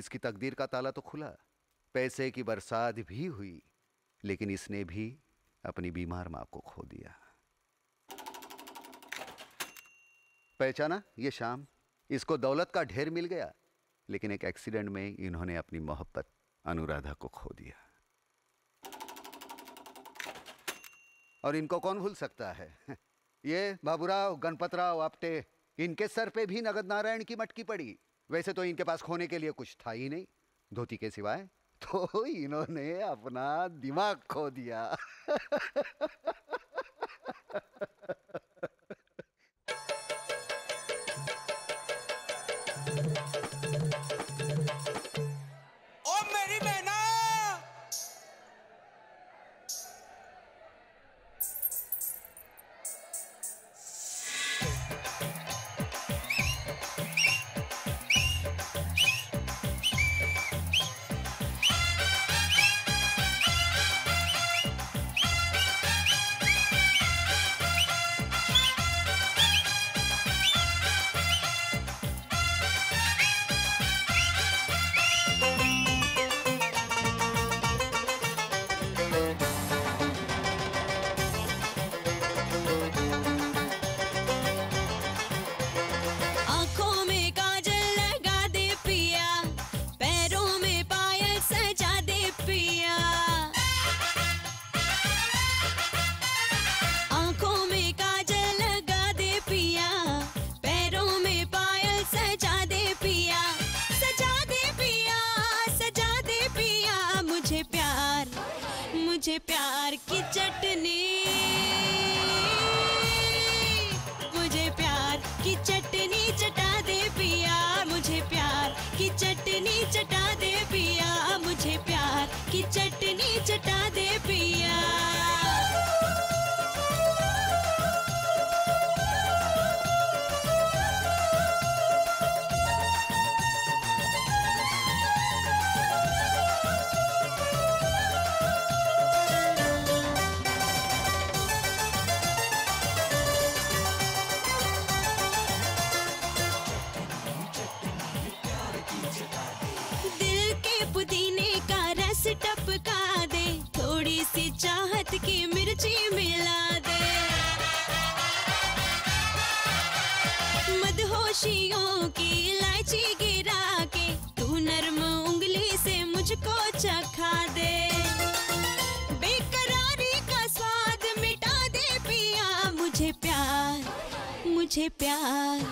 इसकी तकदीर का ताला तो खुला। पैसे की बरसात भी हुई, लेकिन इसने भी अपनी बीमार माँ को खो दिया। पहचाना, ये शाम। इसको दौलत का ढेर मिल गया, लेकिन एक एक्सीडेंट में इन्होंने अपनी मोहब्बत अनुराधा को खो दिया। और इनको कौन भूल सकता है? ये बाबूराव, गणपतराव, आपटे, इनके सर पे भी नगद नारायण की मटकी पड़ी। वैसे तो इनके पास खोने के लिए कुछ था ही नहीं, धोती के सिवाय। तो इन्होंने अपना दिमाग खो दिया। मुझे प्यार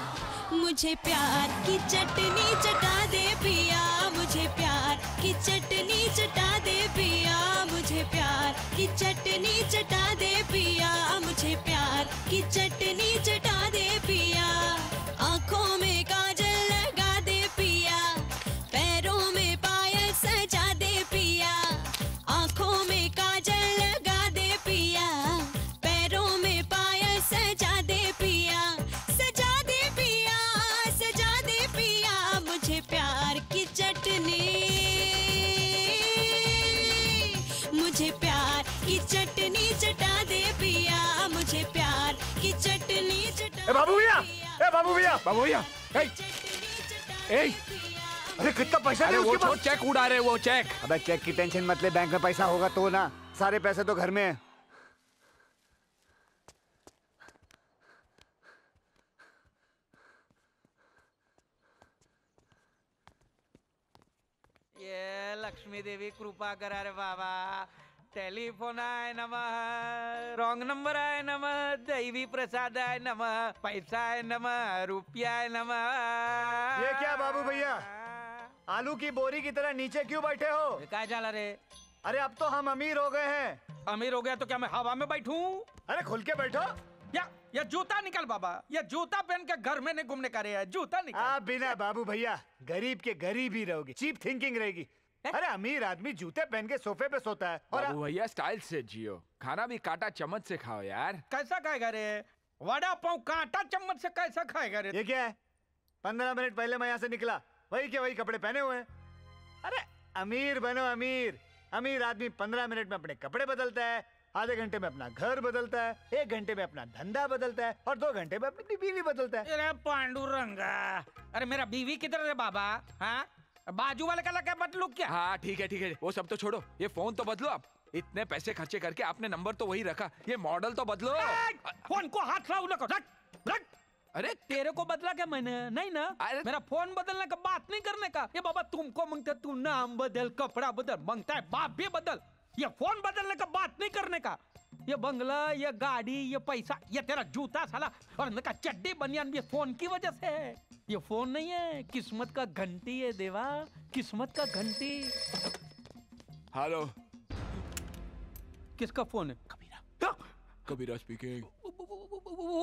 मुझे प्यार की चटनी चटा दे पिया, मुझे प्यार की चटनी चटा दे पिया, मुझे प्यार की चटनी चटा दे पिया, मुझे प्यार की चटनी चटा बाबू भैया अरे कितना पैसा अरे है वो छोड़ चेक उड़ा रहे वो चेक अबे चेक की टेंशन मत ले बैंक में पैसा होगा तो ना सारे पैसे तो घर में है। ये लक्ष्मी देवी कृपा करा रे बाबा। टेलीफोन आहे नमः रॉंग नंबर आहे नमः दैवी प्रसाद आहे नमः पैसा आहे नमः रुपया नमः। ये क्या बाबू भैया? आलू की बोरी की तरह नीचे क्यों बैठे हो? काय झाला रे? अरे अब तो हम अमीर हो गए हैं। अमीर हो गया तो क्या मैं हवा में बैठूं? अरे खुल के बैठो। या या जूता निकल बाबा ये जूता पहन के घर में नहीं घूमने का रहे जूता निकल। आप बिना बाबू भैया गरीब के गरीब ही रहोगे चीप थिंकिंग रहेगी। अरे अमीर आदमी जूते पहन के सोफे पे सोता है। और भैया स्टाइल से जियो। खाना भी काटा चम्मच से खाओ यार। कैसा खाएगा रे? वड़ा पाव कांटा चम्मच से कैसा खाएगा रे? ये क्या है? पंद्रह मिनट पहले मैं यहाँ से निकला। वही के वही कपड़े पहने हुए हैं। अरे अमीर बनो अमीर। अमीर आदमी पंद्रह मिनट में अपने कपड़े बदलता है आधे घंटे में अपना घर बदलता है एक घंटे में अपना धंधा बदलता है और दो घंटे में अपनी बीवी बदलता है। अरे पांडुरंगा। अरे मेरा बीवी किधर है बाबा? हाँ? बाजू वाले का लगा बदलू क्या? हाँ ठीक है ठीक है। वो सब तो छोड़ो। ये फ़ोन तो बदलो आप इतने पैसे खर्चे करके आपने नंबर तो वही रखा। ये मॉडल तो बदलो। फ़ोन को हाथ लाओ नको रख रख। अरे तेरे को बदला क्या मैंने? नहीं ना। अरे- मेरा फ़ोन बदलने का बात नहीं करने का। ये बाबा तुमको मांगते तू नाम बदल कपड़ा बदल माँगता है बाप भी बदल। ये फ़ोन बदलने का बात नहीं करने का। ये बंगला ये गाड़ी ये पैसा ये तेरा जूता साला और अंदर का चड्डी बनियान भी फ़ोन की वजह से। है ये फ़ोन नहीं है किस्मत का घंटी है देवा किस्मत का घंटी। हेलो किसका फ़ोन है? कबीरा। कबीरा स्पीकिंग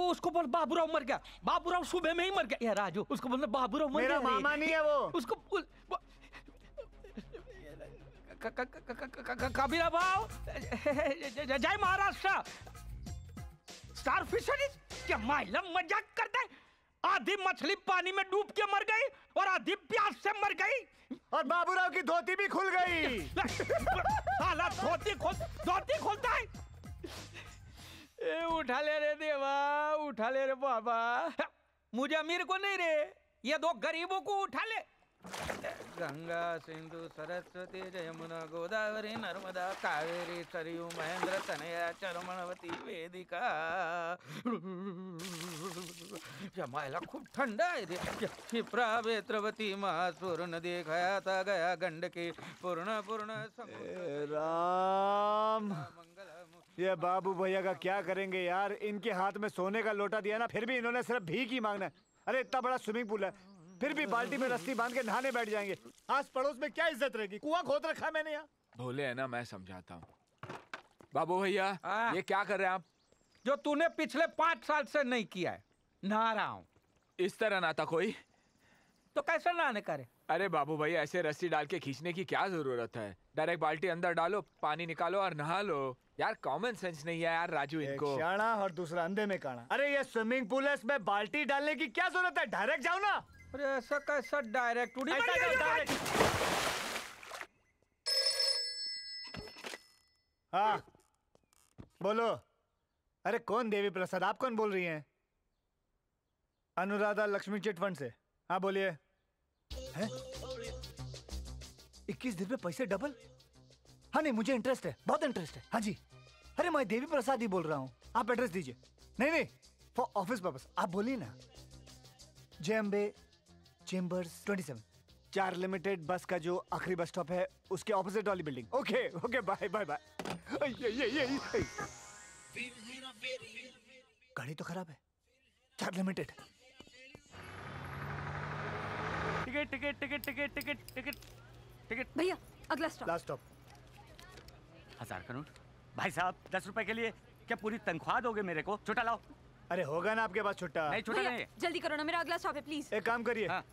उसको बोल बाबूराव मर गया। बाबूराव सुबह में ही मर गया। ये राजू उसको बोल बाबूराव मर मेरा। मामा नहीं है वो। उसको बोल वो- क- क- क- क- क- क- कबीरा भाव जय महाराष्ट्र! स्टार फिशरीज क्या माइला मज़ाक करता है आधी मछली पानी में डूब के मर गई और आधी प्यास से मर गई। और बाबूराव की धोती भी खुल गई। साला धोती खोल धोती खोलता है। ए, उठा ले रे देवा उठा ले रे बाबा। मुझे अमीर को नहीं रे ये दो गरीबों को उठा ले। गंगा सिंधु सरस्वती जयमुना गोदावरी नर्मदा कावेरी सरयू महेंद्र तनया चरमणवती वेदिका। या मायला खूप थंड आहे रे. या क्षिप्रा वेत्रवती महासूर नदी खयाता गया गंडकी पूर्ण पूर्ण समुद्र राम! ये बाबू भैया का क्या करेंगे यार? इनके हाथ में सोने का लोटा दिया ना फिर भी इन्होंने सिर्फ़ भीख ही मांगना है। अरे इतना बड़ा स्विमिंग पूल है। फिर भी बाल्टी में रस्सी बाँध के नहाने बैठ जाएँगे। आस पड़ोस में क्या इज़्ज़त रहेगी? कुआँ खोद रखा है मैंने यहाँ। भोले है ना मैं समझाता हूँ। बाबू भैया। ये क्या कर रहे हैं आप? जो तूने पिछले पाँच साल से नहीं किया है नहा रहा हूँ। इस तरह ना था कोई? तो कैसे नहाने करे अरे बाबू भैया ऐसे रस्सी डाल के खींचने की क्या ज़रूरत है? डायरेक्ट बाल्टी अंदर डालो पानी निकालो और नहा लो। यार कॉमन सेंस नहीं है यार राजू इनको। शाना और दूसरा अंधे में काना। अरे ये स्विमिंग पूल है इसमें बाल्टी डालने की क्या ज़रूरत है? डायरेक्ट जाओ ना। अरे ऐसा कैसा डायरेक्ट उड़ी ऐसा जाओ डायरेक्ट हाँ। बोलो। अरे कौन देवी प्रसाद? आप कौन बोल रही हैं? अनुराधा लक्ष्मी चिट फंड से। हाँ बोलिए। इक्कीस दिन में पैसे डबल हाँ नहीं मुझे इंटरेस्ट है। बहुत इंटरेस्ट है। हाँ जी। अरे मैं देवी प्रसाद ही बोल रहा हूँ। आप एड्रेस दीजिए। नहीं नहीं फॉर ऑफ़िस पर्पस आप बोलिए ना। जे अम्बे। चेम्बर्स 27 चार लिमिटेड बस का जो आखिरी बस स्टॉप है उसके ऑपोजिट वाली building okay okay bye bye bye ये ये ये ये गाड़ी तो खराब है। चार limited ticket ticket ticket ticket ticket ticket ticket भैया अगला स्टॉप लास्ट स्टॉप हज़ार का नोट भाई साहब दस रुपए के लिए क्या पूरी तनख्वाह दोगे मेरे को? छोटा लाओ। अरे होगा ना आपके पास छुट्टा। नहीं छोटा नहीं। जल्दी करो ना मेरा अगला स्टॉप है प्लीज़ एक काम करिए हाँ।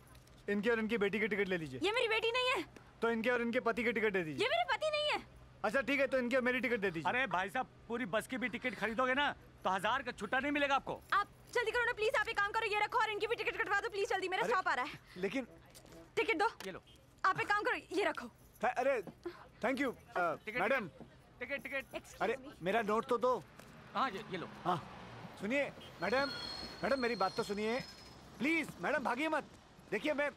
इनके और इनकी बेटी की टिकट ले लीजिए। ये मेरी बेटी नहीं है। तो इनके और इनके पति की टिकट दे दीजिए। ये मेरे पति नहीं है। अच्छा ठीक है तो इनके और मेरी टिकट दे दीजिए। अरे भाई साहब पूरी बस की भी टिकट खरीदोगे ना तो हज़ार का छुट्टा नहीं मिलेगा आपको। आप जल्दी करो ना प्लीज़ आप एक काम करो ये रखो और इनकी भी टिकट कटवा दो प्लीज़ जल्दी मेरा स्टॉप आ रहा है। लेकिन टिकट दो। ये लो। आप एक काम करो ये रखो। अरे thank you madam ticket ticket अरे मेरा नोट तो दो। हाँ ये ये लो। हाँ सुनिए मैडम मैडम मेरी बात तो सुनिए। प्लीज़ मैडम भागिए मत। देखिए मैं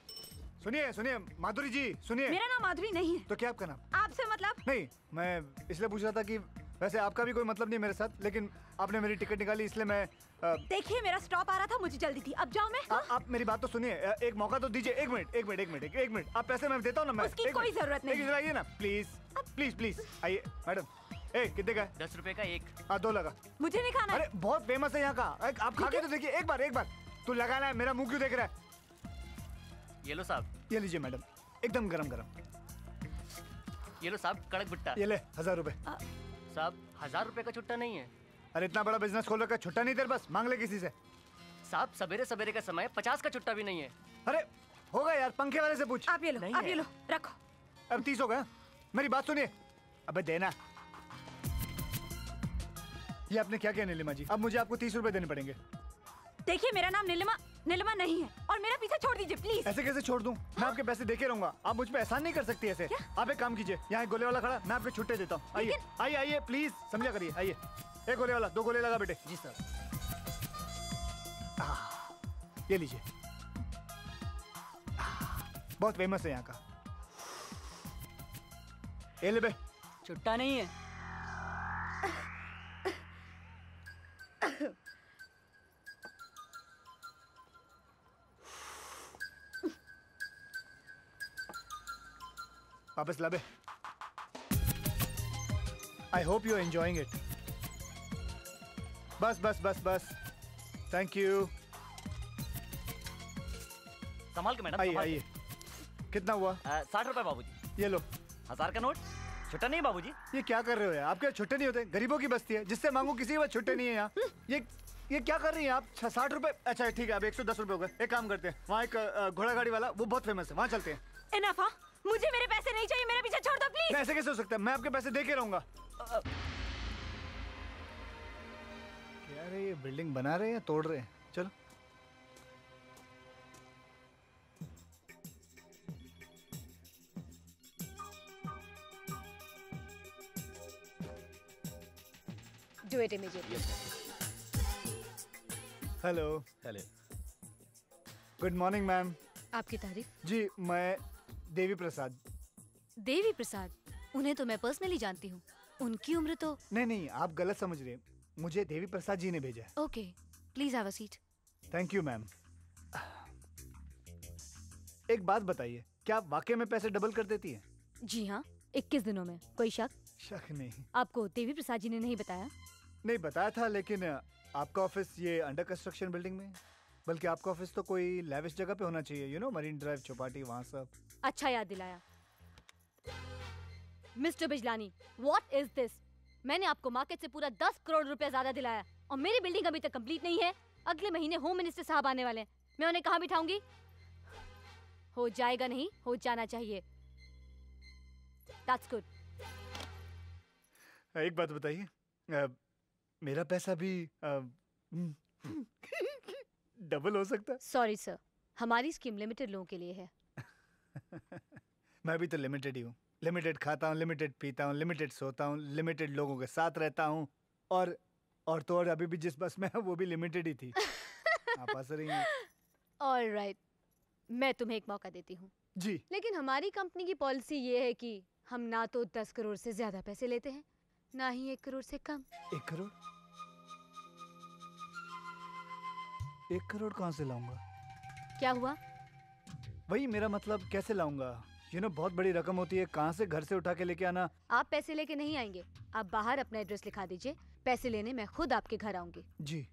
सुनिए सुनिए माधुरी जी सुनिए। मेरा नाम माधुरी नहीं है। तो क्या आपका नाम? आपसे मतलब? नहीं मैं इसलिए पूछ रहा था कि वैसे आपका भी कोई मतलब नहीं मेरे साथ लेकिन आपने मेरी टिकट निकाली इसलिए मैं अ, देखिए मेरा स्टॉप आ रहा था मुझे जल्दी थी। अब जाओ मैं आ, आप मेरी बात तो सुनिए एक मौका तो दीजिए एक मिनट एक मिनट एक मिनट एक, एक मिनट। आप पैसे मैं देता हूँ ना मैं उसकी कोई ज़रूरत नहीं। आइए ना प्लीज़ प्लीज़ प्लीज़ आइए मैडम। ए कितने का दस रुपए का एक। हाँ दो लगा। मुझे नहीं खाना। अरे बहुत फ़ेमस है यहाँ का। आप खा के तो देखिए एक बार एक बार। तू लगाना है मेरा मुँह क्यों देख रहा है? ये लो साहब ये लीजिए मैडम एकदम गरम गरम। ये लो साहब कड़क भुट्टा। ये ले हज़ार रुपए। साहब हज़ार रुपए का छुट्टा नहीं है। अरे इतना बड़ा बिज़नेस खोल रखा छुट्टा नहीं तेरे पास मांग ले किसी से। साहब सवेरे सवेरे का समय पचास का छुट्टा भी नहीं है। अरे होगा यार पंखे वाले से पूछ। आप ये लो आप ये लो रखो। अब तीस हो गया मेरी बात सुनिए। अबे देना। ये आपने क्या किया नीलिमा जी? अब मुझे आपको तीस रुपए देने पड़ेंगे। देखिए मेरा नाम नीलिमा नीलिमा नहीं है। और मेरा पीछा छोड़ दीजिए प्लीज़ ऐसे कैसे छोड़ दूँ? मैं आपके पैसे देके रहूँगा। आप मुझ पे एहसान नहीं कर सकती ऐसे। आप एक काम कीजिए यहाँ एक गोले वाला खड़ा मैं आपको छुट्टे देता हूँ। आइए आइए आइए प्लीज़ समझा करिए आइए। एक गोले वाला दो गोले लगा बेटे। जी सर। ये लीजिए। बहुत फ़ेमस है यहाँ का। ये ले बे। छुट्टा नहीं है। वापस ला बे I hope you enjoying it बस बस बस बस। थैंक यू संभाल के मैडम आइए आइए। कितना हुआ? साठ रुपए बाबूजी। ये लो। हज़ार का नोट? छुट्टा नहीं बाबूजी? ये क्या कर रहे हो यार? आपके छुट्टे नहीं होते गरीबों की बस्ती है जिससे मांगो किसी के पास छुट्टे नहीं है यहाँ। ये ये क्या कर रही हैं आप? साठ रुपए? अच्छा ठीक है अब एक सौ दस रुपए हो गए। एक काम करते हैं वहाँ एक घोड़ा गाड़ी वाला वो बहुत फ़ेमस है वहाँ चलते हैं। इनफ हाँ मुझे मेरे पैसे नहीं चाहिए मेरे पीछे छोड़ दो प्लीज़ ऐसे कैसे हो सकता है? मैं आपके पैसे दे के रहूँगा। क्या रे ये बिल्डिंग बना रहे हैं तोड़ रहे हैं? चलो। Do it immediately hello hello good morning ma'am आपकी तारीफ़? जी मैं देवी प्रसाद। देवी प्रसाद? उन्हें तो मैं पर्सनली जानती हूँ। उनकी उम्र तो नहीं नहीं आप गलत समझ रहे मुझे देवी प्रसाद जी ने भेजा है। Okay please have a seat thank you ma'am एक बात बताइए क्या आप वाकई में पैसे डबल कर देती है? जी हाँ इक्कीस दिनों में। कोई शक? शक नहीं। आपको देवी प्रसाद जी ने नहीं बताया? नहीं बताया था लेकिन आपका ऑफ़िस ये अंडर कंस्ट्रक्शन बिल्डिंग में बल्कि आपका ऑफ़िस तो कोई लेविश जगह पे होना चाहिए you know marine drive Chowpatty वहाँ सब। अच्छा याद दिलाया। Mister Bijlani what is this मैंने आपको मार्केट से पूरा दस करोड़ रुपया ज़्यादा दिलाया और मेरी बिल्डिंग अभी तक कंप्लीट नहीं है। अगले महीने होम मिनिस्टर साहब आने वाले हैं। मैं उन्हें कहाँ बिठाऊँगी? हो जाएगा नहीं हो जाना चाहिए। दैट्स गुड एक बात बताइए। मेरा पैसा भी डबल हो सकता है? सॉरी सर हमारी स्कीम लिमिटेड लोगों के लिए है। मैं भी तो लिमिटेड ही हूँ। लिमिटेड खाता हूँ लिमिटेड पीता हूँ लिमिटेड सोता हूँ लिमिटेड लोगों के साथ रहता हूँ और और तो और अभी भी जिस बस में वो भी लिमिटेड ही थी। आप हंस रही हैं। ऑल राइट मैं तुम्हें एक मौका देती हूँ। जी। लेकिन हमारी कंपनी की पॉलिसी ये है कि हम ना तो दस करोड़ से ज़्यादा पैसे लेते हैं ना ही एक करोड़ से कम। एक करोड़? एक करोड़ कहाँ से लाऊँगा? क्या हुआ? वही मेरा मतलब कैसे लाऊँगा? यू नो बहुत बड़ी रकम होती है कहाँ से घर से उठा के लेके आना? आप पैसे लेके नहीं आएँगे। आप बाहर अपना एड्रेस लिखा दीजिए। पैसे लेने मैं खुद आपके घर आऊँगी। जी।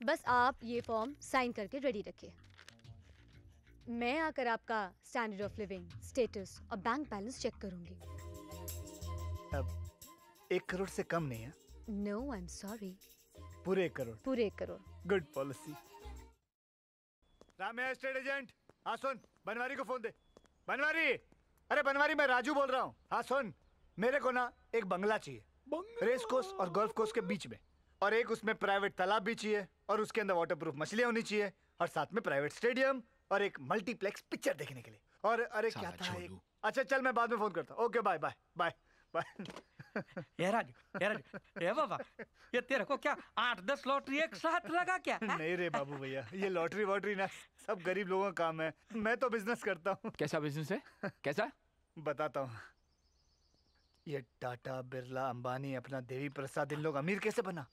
बस आप ये फॉर्म साइन करके रेडी रखिए। मैं आकर आपका स्टैंडर्ड ऑफ़ लिविंग स्टेटस और बैंक बैलेंस चेक करूँगी। अब एक करोड़ से कम नहीं है। नो आई एम सॉरी पूरे एक करोड़। पूरे एक crore. Good policy Ram agent हाँ सुन। बनवारी को फ़ोन दे। बनवारी! अरे बनवारी मैं राजू बोल रहा हूँ। हाँ सुन। मेरे को ना एक बंगला चाहिए। रेस कोर्स और गोल्फ कोर्स के बीच में। और एक उसमें प्राइवेट तालाब भी चाहिए और उसके अंदर वाटर प्रूफ मछलियाँ होनी चाहिए और साथ में प्राइवेट स्टेडियम और एक मल्टीप्लेक्स पिक्चर देखने के लिए। और अरे क्या था एक अच्छा चल मैं बाद में फ़ोन करता हूँ। Okay bye bye bye bye ये राजू ये राजू ये बाबा ये तेरे को क्या आठ दस लॉटरी एक साथ लगा क्या हाँ? नहीं रे बाबू भैया ये लॉटरी वॉटरी ना सब गरीब लोगों का काम है। मैं तो बिज़नेस करता हूँ। कैसा बिज़नेस है? कैसा? बताता हूँ। ये टाटा बिरला अंबानी अपना देवी प्रसाद इन लोग अमीर कैसे बना?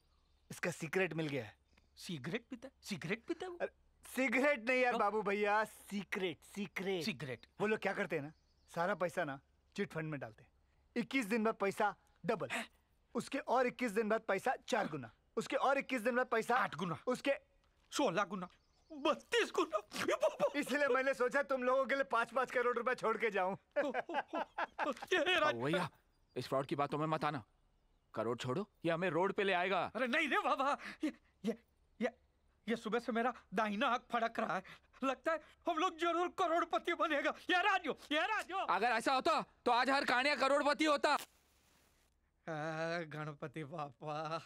इसका सीक्रेट मिल गया है। सिगरेट पीता सिगरेट पीता वो? सिगरेट नहीं यार तो? बाबू भैया सीक्रेट सीक्रेट सिगरेट वो लोग क्या करते हैं ना सारा पैसा ना चिट फंड में डालते हैं। इक्कीस दिन बाद पैसा डबल उसके और इक्कीस दिन बाद पैसा चार गुना। उसके और इक्कीस दिन बाद पैसा आठ गुना। उसके सोलह गुना। बत्तीस गुना। इसलिए मैंने सोचा तुम लोगों के लिए पाँच पाँच करोड़ रुपए छोड़ के जाऊँ। ये राजू ओ भैया इस फ्रॉड की बातों में मत आना। करोड़ छोड़ो ये हमें रोड पे ले आएगा। अरे नहीं रे बाबा ये ये ये ये सुबह से मेरा दाहिना आँख फड़क रहा है। लगता है हम लोग ज़रूर करोड़पति बनेगा। ये राजू ये राजू। अगर ऐसा होता तो आज हर कानिया करोड़पति होता। गणपति बापा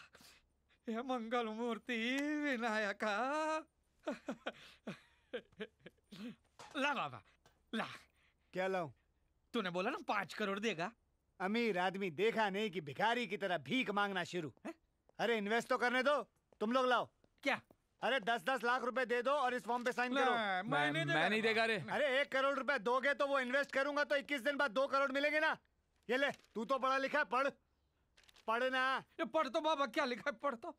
हे मंगल मूर्ति विनायका। ला बाबा ला। क्या लाऊं? तूने बोला ना पाँच करोड़ देगा। अमीर आदमी देखा नहीं कि भिखारी की तरह भीख मांगना शुरू। हैं? अरे इन्वेस्ट तो करने दो तुम लोग लाओ। क्या? अरे दस दस लाख रुपए दे दो और इस फॉर्म पे साइन करो। मैं मैं मैं नहीं देगा रे। अरे एक करोड़ रुपए दोगे तो वो इन्वेस्ट करूँगा तो इक्कीस दिन बाद दो करोड़ मिलेंगे ना। ये ले तू तो पढ़ा लिखा पढ़। पढ़ ना ये पढ़ तो बाबा क्या लिखा है? पढ़ तो।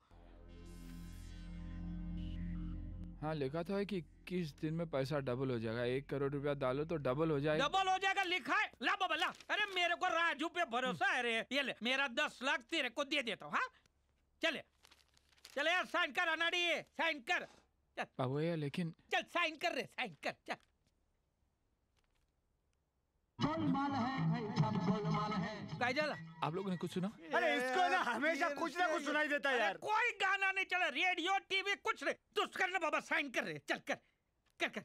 हाँ लिखा था है कि किस दिन में पैसा डबल हो जाएगा। एक करोड़ रुपया डालो तो डबल हो जाएगा। डबल हो जाएगा लिखा है? ला बाबा ला। अरे मेरे को राजू पे भरोसा है रे। ये ले मेरा दस लाख तेरे को दे देता हूँ हाँ? चले। चले यार साइन कर अनाड़ी साइन कर। चल। बाबू ये लेकिन चल साइन कर रे साइन कर चल। काय झालं आप लोगों ने कुछ सुना? अरे इसको ना हमेशा कुछ ना कुछ सुनाई देता है अरे यार। कोई गाना नहीं चला रेडियो टीवी कुछ नहीं। तू कर ना बाबा साइन कर रहे चल कर कर कर।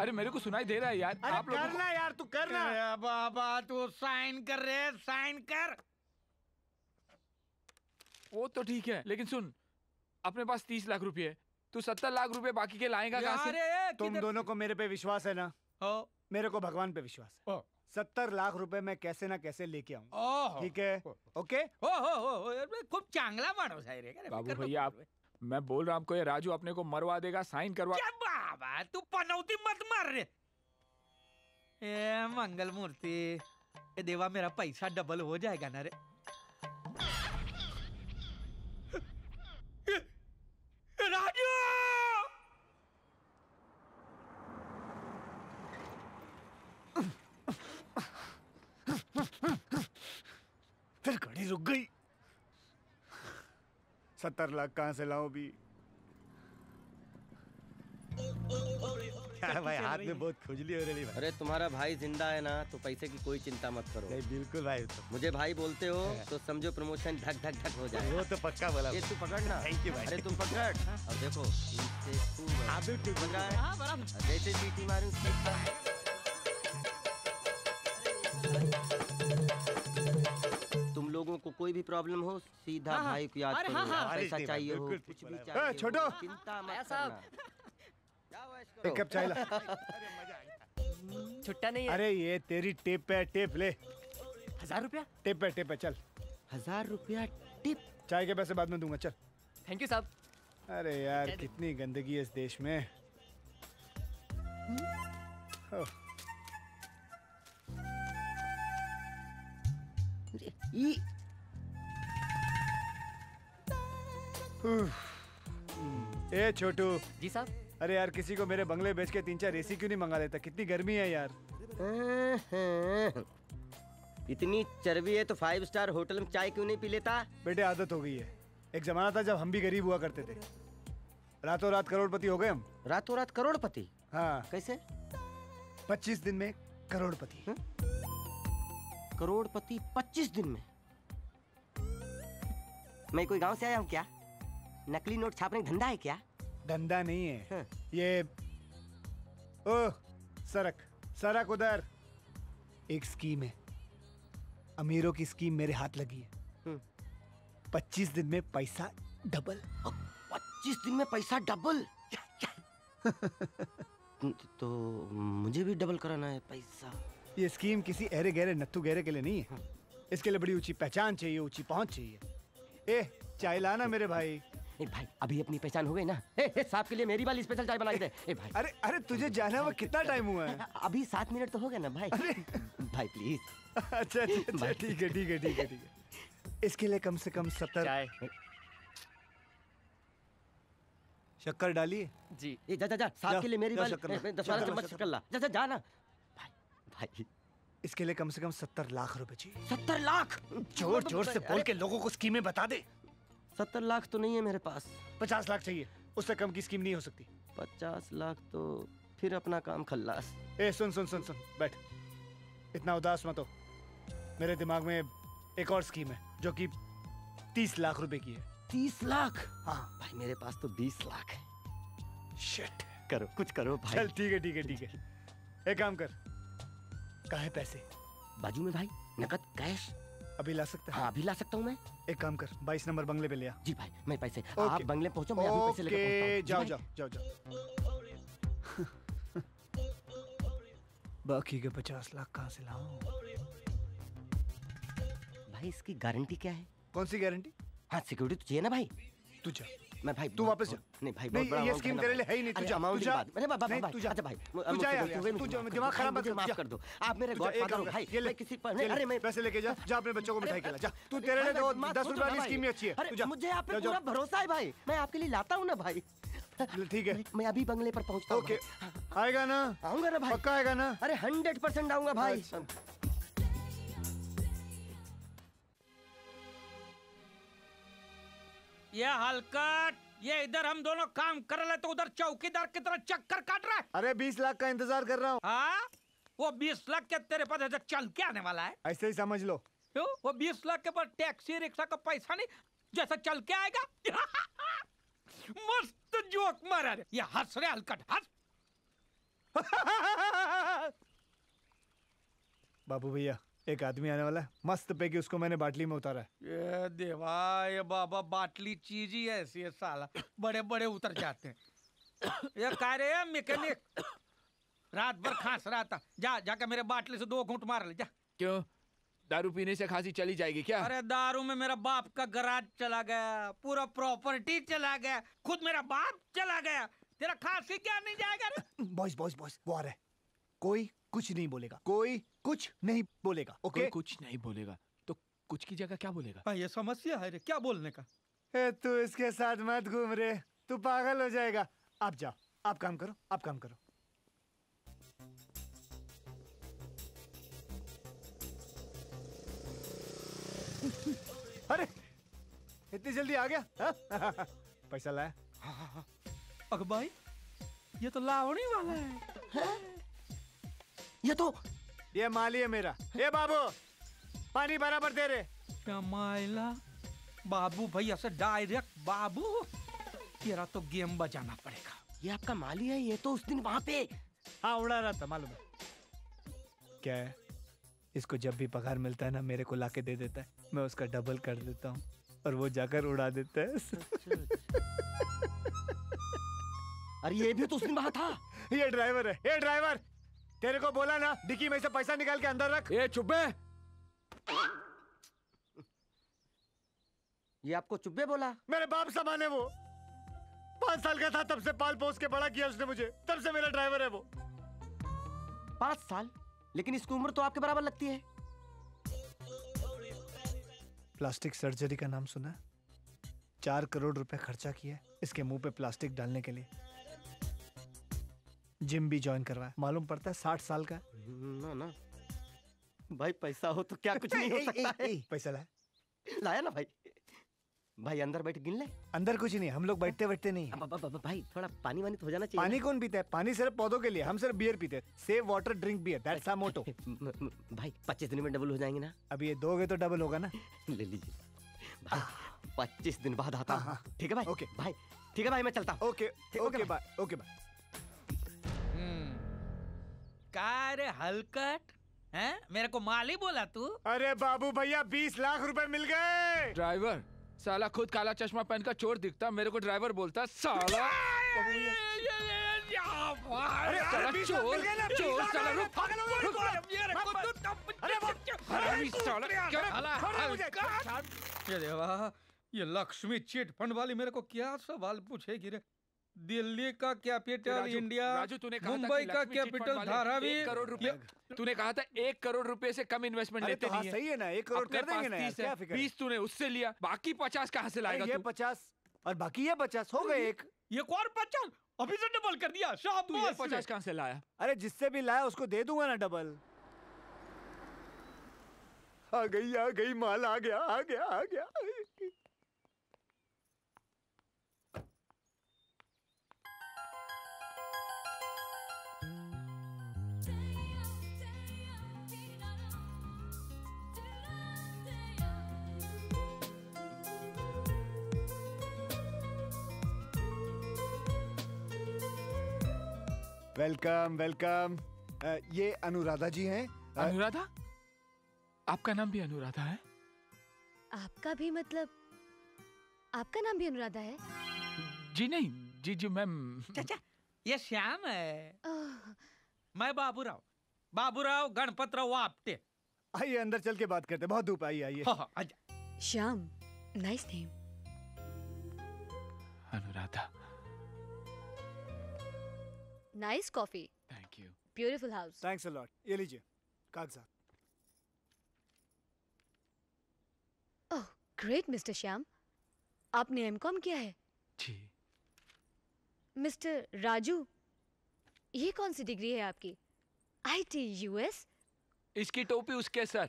अरे मेरे को सुनाई दे रहा है यार। अरे आप लोगों को करना यार तू करना। बाबा तू साइन कर रहे साइन कर। वो तो ठीक है लेकिन सुन अपने पास तीस लाख रुपए है। तू सत्तर लाख रुपए बाकी के लाएगा कहाँ से? तुम दोनों को मेरे पे विश्वास है ना? ओ मेरे को भगवान पे विश्वास है। ओ सत्तर लाख रुपए मैं कैसे ना कैसे लेके आऊँ. ठीक है? ओके? हो हो हो हो चांगला माणूस आहे रे बाबू भैया आप मैं बोल रहा हूँ आपको ये राजू अपने को मरवा देगा साइन करवा क्या बाबा तू पनौती मत मार रे। ए मंगल मूर्ति देवा मेरा पैसा डबल हो जाएगा ना रे राजू फिर गाड़ी रुक गई सत्तर लाख कहाँ से लाऊं भी क्या भाई हाथ में बहुत खुजली हो रही है अरे तुम्हारा भाई ज़िंदा है ना तो पैसे की कोई चिंता मत करो। नहीं बिल्कुल भाई तो मुझे भाई बोलते हो तो समझो प्रमोशन धक धक धक हो जाए वो तो पक्का बोला ये तू पकड़ ना। Thank you भाई। अरे तुम पकड़। अब देखो हाँ, बिल्कुल। है? जैसे सीटी मारूं कोई भी प्रॉब्लम हो सीधा हाँ, हाँ। भाई को याद करो हाँ, हाँ। पैसा चाहिए हो कुछ भी चाहिए ए, छोटो। चिंता मत साहब। करना। एक करो। कप चाय ला छुट्टा नहीं है। अरे ये तेरी टेप है टेप ले। हज़ार रुपया? टेप है टेप है चल। हज़ार रुपया टिप? चाय के पैसे बाद में दूँगा चल। थैंक यू साहब। अरे यार कितनी गंदगी है इस देश में। ओह, ए छोटू। जी साहब अरे यार किसी को मेरे बंगले बेच के तीन चार एसी क्यों नहीं मंगा लेता? कितनी गर्मी है यार। इतनी चर्बी है तो फाइव स्टार होटल में चाय क्यों नहीं पी लेता? बेटे आदत हो गई है। एक जमाना था जब हम भी गरीब हुआ करते थे। रातों रात करोड़पति हो गए हम। रातों रात करोड़पति? हाँ। कैसे? पच्चीस दिन में करोड़पति। करोड़पति पच्चीस दिन में? मैं कोई गाँव से आया हूँ क्या? नकली नोट छापने का धंधा है क्या? धंधा नहीं है। हाँ। ये ओह सरक सरक उधर। एक स्कीम है। अमीरों की स्कीम मेरे हाथ लगी है। हम्म। पच्चीस दिन में पैसा डबल पच्चीस दिन में पैसा डबल तो मुझे भी डबल कराना है पैसा। ये स्कीम किसी अरे गहरे नत्थु गहरे के लिए नहीं है। इसके लिए बड़ी ऊँची पहचान चाहिए ऊँची पहुँच चाहिए। ए चाय लाना मेरे भाई। ए भाई अभी अपनी पहचान हो गई ना? ए, ए साहब के लिए मेरी वाली स्पेशल चाय बना दे। ए भाई। अरे अरे तुझे जाना हुआ कितना टाइम हुआ है? अभी सात मिनट तो हो गया ना भाई। भाई प्लीज़ अच्छा अच्छा, अच्छा ठीक है ठीक है ठीक है ठीक है। इसके लिए कम से कम सत्तर शक्कर डालिए। जी। ए जा जा जा साहब जा, के लिए मेरी वाली शक्कर दस चम्मच शक्कर शक्कर ला। जा। जा जा ना। भाई भाई। इसके लिए कम से कम सत्तर लाख रुपए चाहिए। सत्तर लाख? ज़ोर ज़ोर से बोल के लोगों को स्कीमें बता दे। सत्तर लाख तो नहीं है मेरे पास। पचास लाख चाहिए। उससे कम की स्कीम नहीं हो सकती। पचास लाख तो फिर अपना काम खल्लास। ए सुन सुन सुन सुन बैठ। इतना उदास मत हो। मेरे दिमाग में एक और स्कीम है जो कि तीस लाख रुपए की है। तीस लाख? हाँ। भाई मेरे पास तो बीस लाख है। शिट करो कुछ करो भाई। चल ठीक है ठीक है ठीक है। एक काम कर। काहे पैसे? बाजू में भाई नकद कैश अभी ला सकता है। हाँ अभी ला सकता हूँ मैं। एक काम कर बाईस नंबर बंगले पे लिया जी भाई मेरे पैसे okay. हाँ, आप बंगले पहुंचो मैं okay. पैसे लेकर जाओ जाओ जाओ जाओ। बाकी के पचास लाख कहाँ से लाऊं? भाई इसकी गारंटी क्या है? कौन सी गारंटी? हाँ सिक्योरिटी तो चाहिए ना भाई। तू जा। मैं भाई तू वापस जा। नहीं भाई नहीं, बहुत बड़ा ये स्कीम तेरे लिए है ही नहीं, तू जा, की। बात- अरे बाबा नहीं, भाई तू जा। अच्छा भाई तू जा यार, तू जा, दिमाग खराब मत माफ़ कर दो। आप मेरे तू जा, गॉड फादर हो भाई। ये ले मैं किसी पर ले, अरे मैं पैसे लेके जा जा अपने बच्चों को मिठाई खिला जा। तू तेरे लिए भाई, तो मत दस सोचो रुपए वाली स्कीम ही अच्छी है। तू जा मुझे आप पे। पूरा भरोसा है भाई। मैं आपके लिए लाता हूँ ना भाई। ठीक है। मैं अभी बंगले पर पहुँचता हूँ ओके। आएगा ना? आऊँगा ना भाई। पक्का आएगा ना? अरे हंड्रेड परसेंट आऊँगा भाई। ये हलकट ये इधर हम दोनों काम कर रहे तो उधर चौकीदार की तरह चक्कर काट रहा है। अरे बीस लाख का इंतज़ार कर रहा हूँ। हाँ? वो बीस लाख के तेरे पास ऐसे चल के आने वाला है? ऐसे ही समझ लो। क्यों? वो बीस लाख के पास टैक्सी रिक्शा का पैसा नहीं जैसा चल के आएगा? मस्त जोक मारा रे। ये हंस रहे हलकट हंस। बाबू भैया एक आदमी आने वाला है। मस्त पैकी उसको मैंने बाटली में उतारा है। ये देवा ये बाबा बाटली चीज़ ही ऐसी है साला। बड़े बड़े उतर जाते हैं। ये कह रहे हैं मैकेनिक रात भर खांस रहा था। जा जाके मेरे बाटली से दो घूंट मार ले जा। क्यों? दारू पीने से खांसी चली जाएगी क्या? अरे दारू में मेरा बाप का गराज चला गया पूरा प्रॉपर्टी चला गया खुद मेरा बाप चला गया। तेरा खांसी क्या नहीं जाएगा रे? बॉयज़ बॉयज़ बॉयज़ वो आ रहा है। कोई कुछ नहीं बोलेगा। कोई कुछ नहीं बोलेगा ओके कुछ नहीं बोलेगा। तो कुछ की जगह क्या बोलेगा? हाँ, ये समस्या है रे क्या बोलने का? ए, तू इसके साथ मत घूम रे तू पागल हो जाएगा। आप जाओ आप काम करो आप काम करो। अरे इतनी जल्दी आ गया? हाँ? पैसा लाया? अग भाई ये तो लावणी वाला है, है? ये तो ये माली है मेरा। ये बाबू पानी बराबर दे रे। क्या मायला बाबू भैया से डायरेक्ट बाबू। तेरा तो गेम बजाना पड़ेगा। ये आपका माली है ये तो उस दिन वहाँ पे। हाँ उड़ा रहा था मालूम है। क्या है? इसको जब भी पगार मिलता है ना मेरे को लाके दे देता है। मैं उसका डबल कर देता हूँ और वो जाकर उड़ा देता है। अरे ये भी तो उस दिन वहाँ था। ये ड्राइवर है ये ड्राइवर तेरे को बोला ना डिक्की में से पैसा निकाल के अंदर रख। ए चुप्पे ये आपको चुप्पे बोला? मेरे बाप समान है वो। पाँच साल का था तब से पाल पोस के बड़ा किया उसने मुझे। तब से मेरा ड्राइवर है वो। पाँच साल? लेकिन इसकी उम्र तो आपके बराबर लगती है। प्लास्टिक सर्जरी का नाम सुना? चार करोड़ रुपए खर्चा किया इसके मुँह पे प्लास्टिक डालने के लिए। जिम भी ज्वाइन करवाया। मालूम पड़ता है साठ साल का। ना ना। भाई पैसा हो तो क्या कुछ नहीं हो सकता है। पैसा लाया। लाया ना भाई। भाई अंदर बैठ गिन ले। अंदर कुछ नहीं हम लोग बैठते बैठते नहीं। हैं। अब- अब- अब- भाई थोड़ा पानी वानी तो हो जाना चाहिए पानी कौन पीता है? पानी सिर्फ़ पौधों के लिए हम सिर्फ़ बियर पीते हैं। Save water drink beer that's our motto भाई पच्चीस दिन में डबल हो जाएँगे ना। अब ये दोगे तो डबल होगा ना। ले लीजिए। पच्चीस दिन बाद आता हाँ, हूँ ठीक है भाई? ओके। भाई ठीक है भाई मैं चलता हूँ। Okay okay bye okay bye का रे हलकट है? मेरे को माली बोला तू। अरे बाबू भैया बीस लाख रुपए मिल गए। ड्राइवर साला खुद काला चश्मा पहन का चोर दिखता मेरे को ड्राइवर बोलता साला। अरे चोर चोर रुक हो। अरे क्या। हलकट। देवा ये लक्ष्मी चिट फंड वाली मेरे को क्या सवाल पूछेगी रे? दिल्ली का कैपिटल इंडिया मुंबई का कैपिटल धारावी करोड़ रुपए ये- तूने कहा था एक करोड़ रुपए से कम इन्वेस्टमेंट लेते तो हाँ, नहीं सही है ना एक करोड़ कर देंगे ना यार, 30 क्या फ़िक्र बीस तूने उससे लिया बाकी पचास कहाँ से लाएगा ये तू? पचास और बाकी ये पचास हो गए एक। ये कौन पचास? अभी से डबल कर दिया तू ये शाबाश पचास कहाँ से लाया? अरे जिससे भी लाया उसको दे दूँगा ना डबल आ गई आ गई माल आ गया आ गया आ गया। Welcome welcome. ये अनुराधा जी हैं। अनुराधा? आपका नाम भी अनुराधा है? आपका भी मतलब आपका नाम भी अनुराधा है? जी नहीं जी जी मैम। चाचा ये श्याम है। मैं बाबूराव बाबूराव गणपतराव आपटे आइए अंदर चल के बात करते बहुत धूप आई आइए। हाँ, हाँ, Shyam nice name Anuradha nice coffee thank you beautiful house thanks a lot ये लीजिए कागजात ओह ग्रेट मिस्टर श्याम आपने एमकॉम किया है? जी। मिस्टर राजू ये कौन सी डिग्री है आपकी? आईटी यूएस इसकी टोपी उसके sir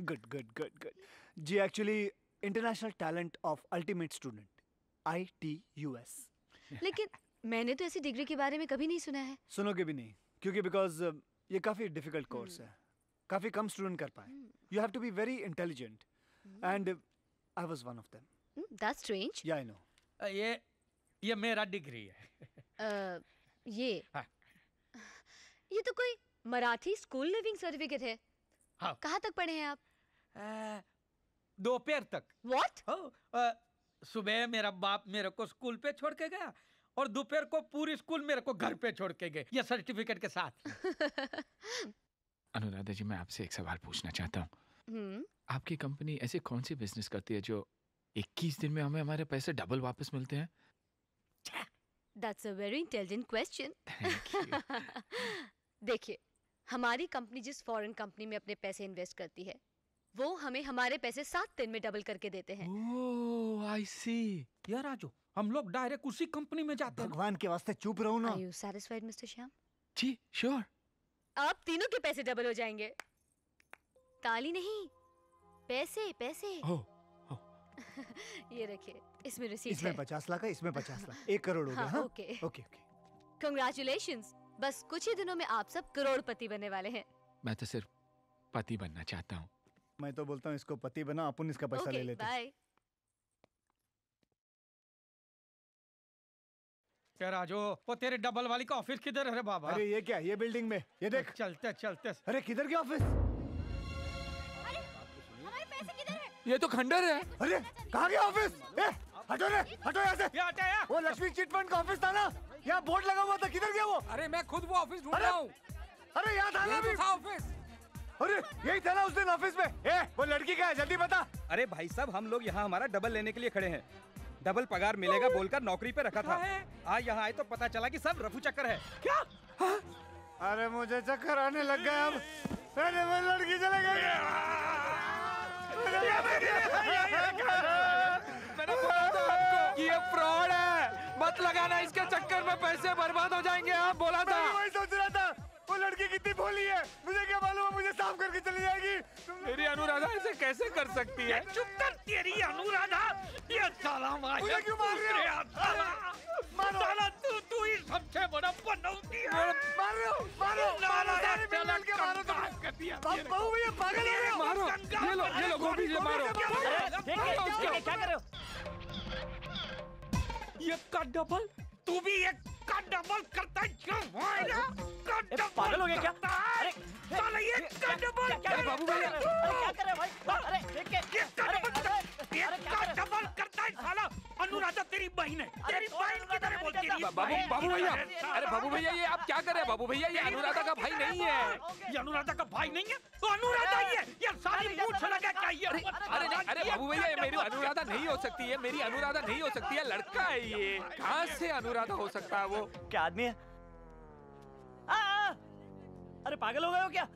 good good good good ji actually international talent of ultimate student I T U S लेकिन मैंने तो ऐसी डिग्री के बारे में कभी नहीं सुना है। सुनोगे भी नहीं क्योंकि बिकॉज़ ये काफ़ी डिफ़िकल्ट कोर्स है। काफ़ी कम स्टूडेंट कर पाए। You have to be very intelligent and I was one of them that's strange या आई नो ये ये मेरा डिग्री है। ये? हाँ। ये तो कोई मराठी स्कूल लिविंग सर्टिफिकेट है। हाँ। कहाँ तक पढ़े हैं आप? अ, दोपहर तक। व्हाट हो, अ, सुबह मेरा बाप मेरे को स्कूल पे छोड़ के गया। और दोपहर को पूरी स्कूल मेरे को घर पे छोड़ के गए ये सर्टिफिकेट के साथ। अनुराधा जी मैं आपसे एक सवाल पूछना चाहता हूँ। हम्म। आपकी कंपनी ऐसे कौन सी बिज़नेस करती है जो 21 दिन में हमें हमारे पैसे डबल वापस मिलते हैं? That's a very intelligent question देखिए हमारी कंपनी जिस फॉरेन कंपनी में अपने पैसे इन्वेस्ट करती है वो हमें हमारे पैसे सात दिन में डबल करके देते हैं। ओह आई सी यार राजू हम लोग डायरेक्ट उसी कंपनी में जाते हैं। भगवान के वास्ते चुप रहो ना। Are you satisfied mister Shyam ji sure आप तीनों के पैसे डबल हो जाएँगे। ताली नहीं पैसे पैसे। ओह ये रखिए इसमें रिसीट इसमें पचास लाख है इसमें पचास लाख। एक करोड़ हो गया हाँ, हाँ? ओके। Okay okay. कंग्रेचुलेशंस बस कुछ ही दिनों में आप सब करोड़पति बनने वाले हैं। मैं तो सिर्फ़ पति बनना चाहता हूँ। मैं तो बोलता हूँ इसको पति बना अपन इसका पैसा okay, ले लेते हैं। बाय क्या राजू वो तेरे डबल वाली का ऑफ़िस किधर है बाबा? अरे ये क्या ये बिल्डिंग में? ये देख। चलते चलते। अरे किधर के ऑफ़िस हमारे पैसे किधर है? ये तो खंडर है। अरे कहाँ गया ऑफ़िस हटो रे हटो यहाँ से। ये हटा या। वो लक्ष्मी चिट फंड का ऑफ़िस था ना यहाँ बोर्ड लगा हुआ था किधर गया वो? अरे मैं खुद वो ऑफ़िस ढूंढ रहा हूँ। अरे यहाँ था ना ऑफ़िस अरे यही था ना उस दिन ऑफ़िस में। ए वो लड़की का है? जल्दी बता। अरे भाई साहब हम लोग यहाँ हमारा डबल लेने के लिए खड़े हैं। डबल पगार मिलेगा बोलकर नौकरी पे रखा था। आज यहाँ आए तो पता चला कि सब रफू चक्कर है। क्या? हा? अरे मुझे चक्कर आने लग गया अब। अरे वो लड़की चले गई ये फ्रॉड है। मत लगाना इसके चक्कर में पैसे बर्बाद हो जाएँगे आप बोला था। वही सोच रहा था। वो लड़की कितनी भोली है? मुझे क्या मालूम है मुझे साफ़ करके चली जाएगी। मेरी अनुराधा ऐसे कैसे कर सकती है? चुप कर तेरी अनुराधा। ये साला मुझे क्यों मार रहे हो? साला मारो। साला तू तू ही सबसे बड़ा बनौती है। मार रहे हो मारो मारो साला सारे मिल मिल के मारो तुम। कर दिया अब बहू भैया पागल हो गए मारो ये लो ये लो गोभी से मारो। मारो? क्या? कर? रहे हो ये का डबल? तू भी एक का डबल करता है क्यों? माया का डबल पागल हो गया क्या? अरे, साला ये का डबल अरे बाबू अरे क्या कर रहे हो भाई? अरे देख के ये का डबल करता है साला। अनुराधा तेरी बहन है। तेरी तो बहन की तरह बोलती है। नहीं बाबू बाबू भैया अरे बाबू भैया ये आप क्या कर रहे हैं? बाबू भैया ये अनुराधा का भाई नहीं है। ये अनुराधा का भाई नहीं है? तो अनुराधा ही है। ये सारी मूछ लगा क्या ये अरे अरे बाबू भैया ये मेरी अनुराधा नहीं हो सकती है मेरी अनुराधा नहीं हो सकती है लड़का है ये। कहाँ से अनुराधा हो सकता है वो? क्या आदमी है? अरे पागल हो गए हो क्या?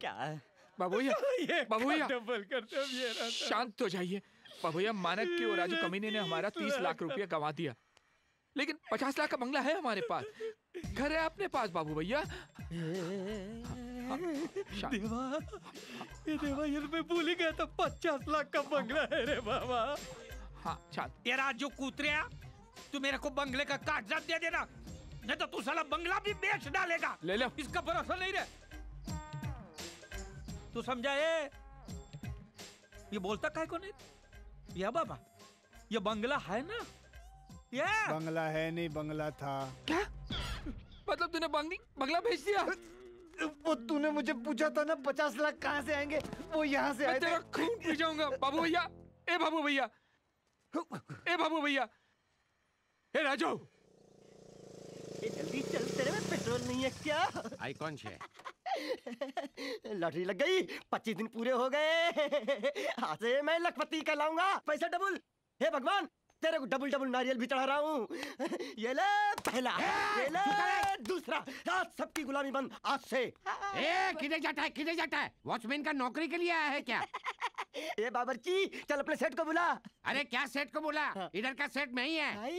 क्या है? बाबू भैया ये बाबू भैया डबल करते शांत हो जाइए। बाबू भैया मानक के और राजू कमीने ने हमारा तीस लाख रुपया गंवा दिया। लेकिन पचास लाख का बंगला है हमारे पास। घर है अपने पास बाबू भैया। देवा ये देवा ये मैं भूल ही गया था पचास लाख का बंगला है रे बाबा। हाँ शांत। ये राजू कूतरिया तू मेरे को बंगले का कागजात दे देना नहीं तो तू साला बंगला भी बेच डालेगा। ले लो। इसका भरोसा नहीं रे तू समझा ये ये बोलता काय को नहीं या बाबा ये बंगला है ना? ये? बंगला है नहीं बंगला था। क्या? मतलब तूने बंगली बंगला भेज दिया? वो तूने मुझे पूछा था ना पचास लाख कहाँ से आएँगे? वो यहाँ से आए तेरा खून पी जाऊँगा। बाबू भैया ए बाबू भैया ए बाबू भैया ए राजू। ये जल्दी चल तेरे में पेट्रोल नहीं है क्या? आई कौन छे लॉटरी लग गई, पच्चीस दिन पूरे हो गए। आज मैं लखपति कहलाऊँगा। पैसा डबल। हे भगवान। तेरे को डबल डबल नारियल भी चढ़ा रहा हूँ ये ले पहला ये ले दूसरा आज सबकी गुलामी बंद आज से ए किधर जाता है किधर जाता है वॉचमैन का नौकरी के लिए आया है क्या ये बाबरची चल अपने सेठ को बुला अरे क्या सेठ को बोला इधर का सेठ मैं ही है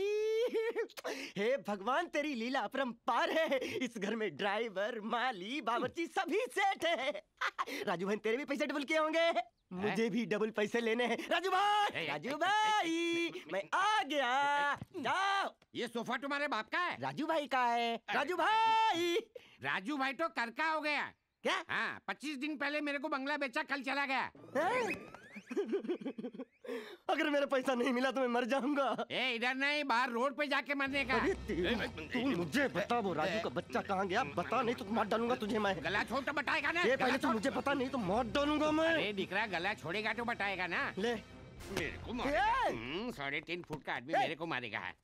हे भगवान तेरी लीला अपरंपार है इस घर में ड्राइवर माली बाबरची सभी सेठ है राजू भाई तेरे भी पैसे डबल किए होंगे मुझे भी डबल पैसे लेने हैं राजू भाई राजू भाई मैं आ गया। जाओ। ये सोफा तुम्हारे बाप का है? राजू भाई का है। राजू भाई। राजू भाई तो कर का हो गया। क्या? हाँ पच्चीस दिन पहले मेरे को बंगला बेचा कल चला गया। अगर मेरा पैसा नहीं मिला तो मैं मर जाऊँगा। ए इधर नहीं बाहर रोड पे जाके मरने का। तू मुझे बता वो राजू का बच्चा कहाँ गया? बता नहीं तो मार डालूँगा तुझे मैं। गला छोड़ तो बताएगा ना। ये पहले तो मुझे पता नहीं तो मार डालूँगा मैं। अरे दिख रहा गला छोड़ेगा तो बताएगा ना। ले। मेरे को मारेगा। हम्म, साढ़े तीन फुट का आदमी मेरे को मारेगा। है!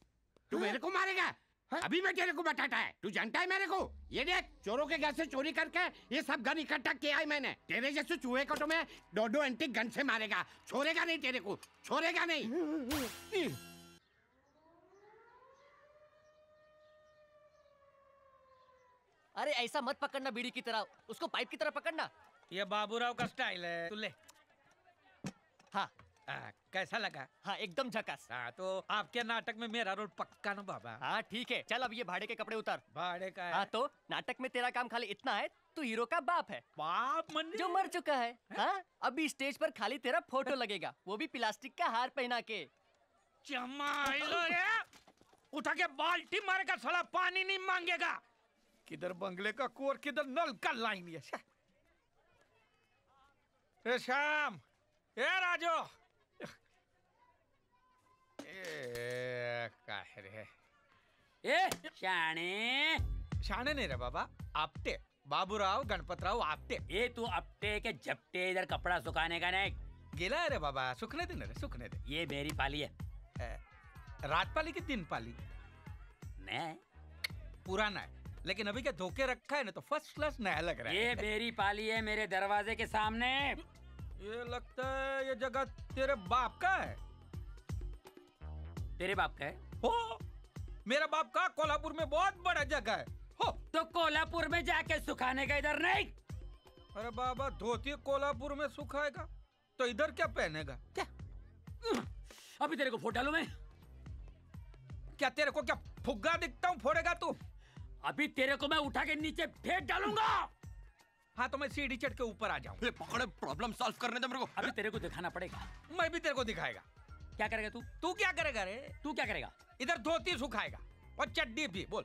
तू मेरे को मारेगा। अभी मैं तेरे को बताता है। तू जानता है मेरे को? ये देख चोरों के घर से चोरी करके ये सब गन इकट्ठा किया है मैंने। तेरे जैसे चूहे को तो मैं दो दो एंटीक गन से मारेगा। छोड़ेगा नहीं तेरे को। छोड़ेगा नहीं। अरे ऐसा मत पकड़ना बीड़ी की तरह। उसको पाइप की तरह पकड़ना। ये बाबूराव का स्टाइल है। तू ले। हाँ। आ, कैसा लगा? हाँ एकदम झकास। हाँ तो आपके नाटक में मेरा रोल पक्का ना बाबा? हाँ ठीक है। चल अब ये भाड़े के कपड़े उतार। भाड़े का है हाँ। तो नाटक में तेरा काम खाली इतना है तू हीरो का बाप है। बाप मन जो मर चुका है हाँ? अभी स्टेज पर खाली तेरा फ़ोटो लगेगा वो भी प्लास्टिक का हार पहना के। उठा के बाल्टी मारेगा साला पानी नहीं मांगेगा। किधर बंगले का कोर किधर नल का लाइन ये श्याम। ए राजू। काय रे ए शाणे। शाणे नहीं रे बाबा आपटे बाबूराव गणपतराव आपटे। ये तू अपटे के झपटे इधर कपड़ा सुखाने का नहीं। गेला है रे बाबा सुखने दे ना रे सुखने दे। ये मेरी पाली है। ए, रात पाली की दिन पाली। मैं पुराना है लेकिन अभी क्या धोखे रखा है ना तो फ़र्स्ट क्लास नया लग रहा है। ये मेरी पाली है मेरे दरवाजे के सामने। ये लगता है ये जगह तेरे बाप का है। तेरे बाप का है? हो मेरा बाप का? कोल्हापुर में बहुत बड़ा जगह है। हो। तो कोल्हापुर में जाके सुखाने का इधर नहीं? अरे बाबा धोती कोल्हापुर में सुखाएगा तो इधर क्या पहनेगा? क्या? अभी तेरे को फोट डालू मैं? क्या तेरे को क्या फुग्गा दिखता हूँ? फोड़ेगा तू? अभी तेरे को मैं उठा के नीचे फेंक डालूँगा! हाँ तो मैं सीढ़ी चढ़ के ऊपर आ जाऊँ। पकड़े प्रॉब्लम सॉल्व करने दे मेरे को। अभी तेरे को दिखाना पड़ेगा। मैं भी तेरे को दिखाएगा। क्या करेगा तू? तू क्या करेगा रे? तू क्या करेगा? इधर धोती सुखाएगा और चड्डी भी बोल।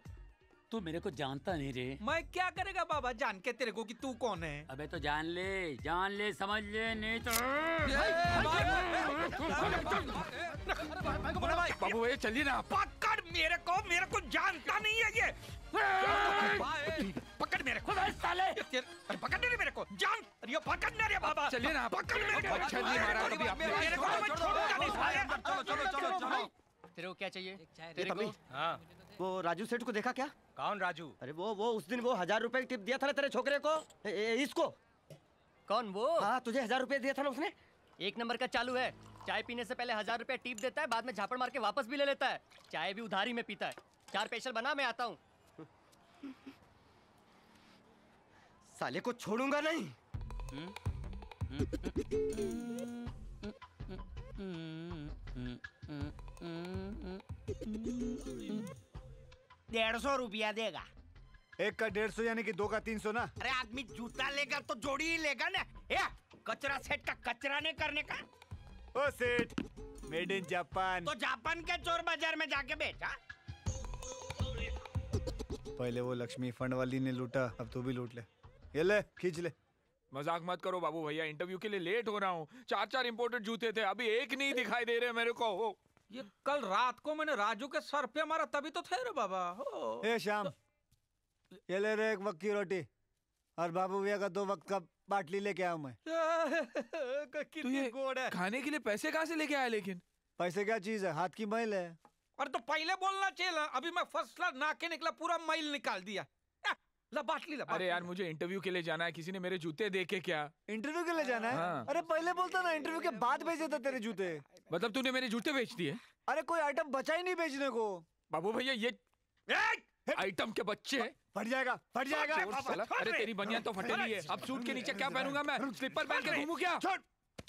तू मेरे को जानता नहीं रे मैं क्या करेगा बाबा जान के तेरे को कि तू कौन है अबे तो जान ले जान ले समझ ले नहीं तो बाबू ये चलिए ना पकड़ मेरे को मेरे को जानता नहीं है ये पकड़ मेरे को साले अरे पकड़ नहीं मेरे को जान अरे ये पकड़ नहीं रे बाबा चलिए ना पकड़ मेरे को अच्छा नहीं मारा कभी आपने। मेरे को मैं छोड़ूँगा नहीं साले चलो चलो चलो चलो तेरे को क्या चाहिए तेरे को हाँ वो राजू सेठ को देखा क्या कौन राजू? अरे वो वो उस दिन वो हज़ार रुपए टिप दिया था ना तेरे छोकरे को? ए, ए, इसको? कौन वो? हाँ तुझे हज़ार रुपए दिया था ना उसने? एक नंबर का चालू है। चाय पीने से पहले हज़ार रुपया टिप देता है बाद में झापड़ मार के वापस भी ले लेता है। चाय भी उधारी में पीता है। चार पेशल बना मैं आता हूँ। साले को छोड़ूँगा नहीं। डेढ़ सौ रुपया देगा। एक का डेढ़ सौ यानी कि दो का तीन सौ ना? अरे आदमी जूता लेगा तो जोड़ी ही लेगा ना। या कचरा सेट का कचरा नहीं करने का? ओ सेठ मेड इन जापान। तो जापान के चोर बाज़ार में जाके बेचा पहले वो लक्ष्मी फंड वाली ने लूटा अब तू भी लूट ले। ये ले खींच ले। मज़ाक मत करो बाबू भैया इंटरव्यू के लिए लेट हो रहा हूँ। चार चार इम्पोर्टेड जूते थे अभी एक नहीं दिखाई दे रहे मेरे को हो। ये कल रात को मैंने राजू के सर पे मारा तभी तो थे रे बाबा हो। ए शाम ये ले रे एक वक्त की रोटी और बाबू भैया का दो वक्त का बाटली लेके आऊँ मैं। तो ये खाने के लिए पैसे कहाँ से लेके आया लेकिन? पैसे क्या चीज़ है? हाथ की मैल है। अरे तो पहले बोलना चाहिए अभी मैं फ़र्स्ट क्लास नाके निकला पूरा मैल निकाल दिया। ला बाटली ला अरे यार मुझे इंटरव्यू के लिए जाना है किसी ने मेरे जूते देखे क्या? इंटरव्यू के लिए जाना है? हाँ। अरे पहले बोलता ना इंटरव्यू के बाद भेजे थे तेरे जूते। मतलब तूने मेरे जूते बेच दिए? अरे कोई आइटम बचा ही नहीं बेचने को। बाबू भैया ये आइटम के बच्चे फट जाएगा फट जाएगा। अरे तेरी बनियान तो फटेली है। अब सूट के नीचे क्या पहनूँगा मैं? स्लीपर पहन के घूमू क्या? छोड़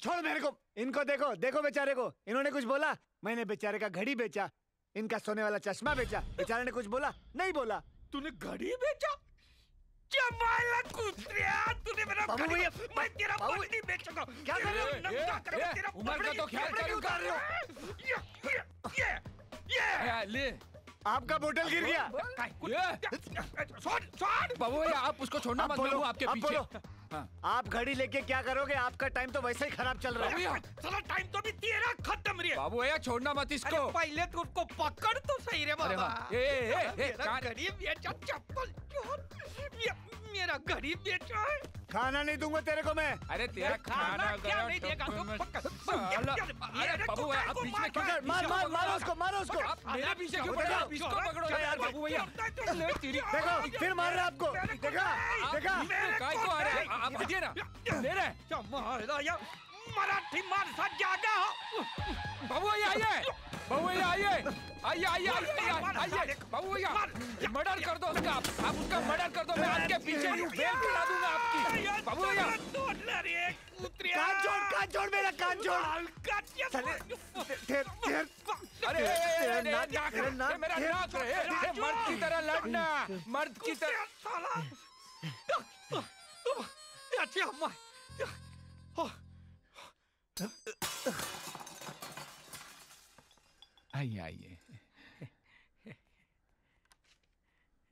छोड़ मेरे को। इनको देखो देखो बेचारे को। इन्होंने कुछ बोला? मैंने बेचारे का घड़ी बेचा। इनका सोने वाला चश्मा बेचा। बेचारे ने कुछ बोला? नहीं बोला। तूने घड़ी बेचा? कुत्रिया तूने मेरा बाबू भैया, मैं तेरा पत्नी बेच चुका क्या कर रहे हो? नंगा कर रहे हो तेरा उम्र का तो ख्याल करो, रहे हो। ये ये ये ले। आपका बोतल गिर गया। छोड़ छोड़ बाबू भैया आप उसको छोड़ना मत बोलो, बाबू आपके पीछे। आप घड़ी लेके क्या करोगे? आपका टाइम तो वैसे ही खराब चल रहा है। साला चलो टाइम तो भी तेरा खत्म रे। बाबू भैया छोड़ना मत अरे इसको पहले तो उसको पकड़ तो सही रे बाबा। हाँ। ए, ए, ए, ए, चप्पल चोर ये मेरा गरीब बेटा। है खाना नहीं दूँगा तेरे को मैं। अरे तेरा खाना क्या नहीं देगा? तू। अरे बाबू है आप बीच में क्यों मार, मार, मारो उसको, मारो उसको। मेरा पीछे क्यों पड़ रहा इसको पकड़ो यार, बाबू भैया। ले तेरी देखो फिर मार रहा है आपको। देखा देखा। काय को आ रहा है? आप हटिए ना। ले रहे मार रहा या मराठी माणसा जागा हो बाबू भैया आइए बाबू भैया आइए आइए आइए आइए आइए आइए बाबू मर्डर कर दो उसका आप आप उसका मर्डर कर दो मैं आपके पीछे यूँ बेल करा दूँगा आपकी बाबू भैया कान छोड़ कान छोड़ मेरा कान छोड़ साले, तेर तेर अरे नाक- ए, मेरा नाक ए, मर्द की तरह लड़ना मर्द की तरह अच्छी अम्मा आइए आइए।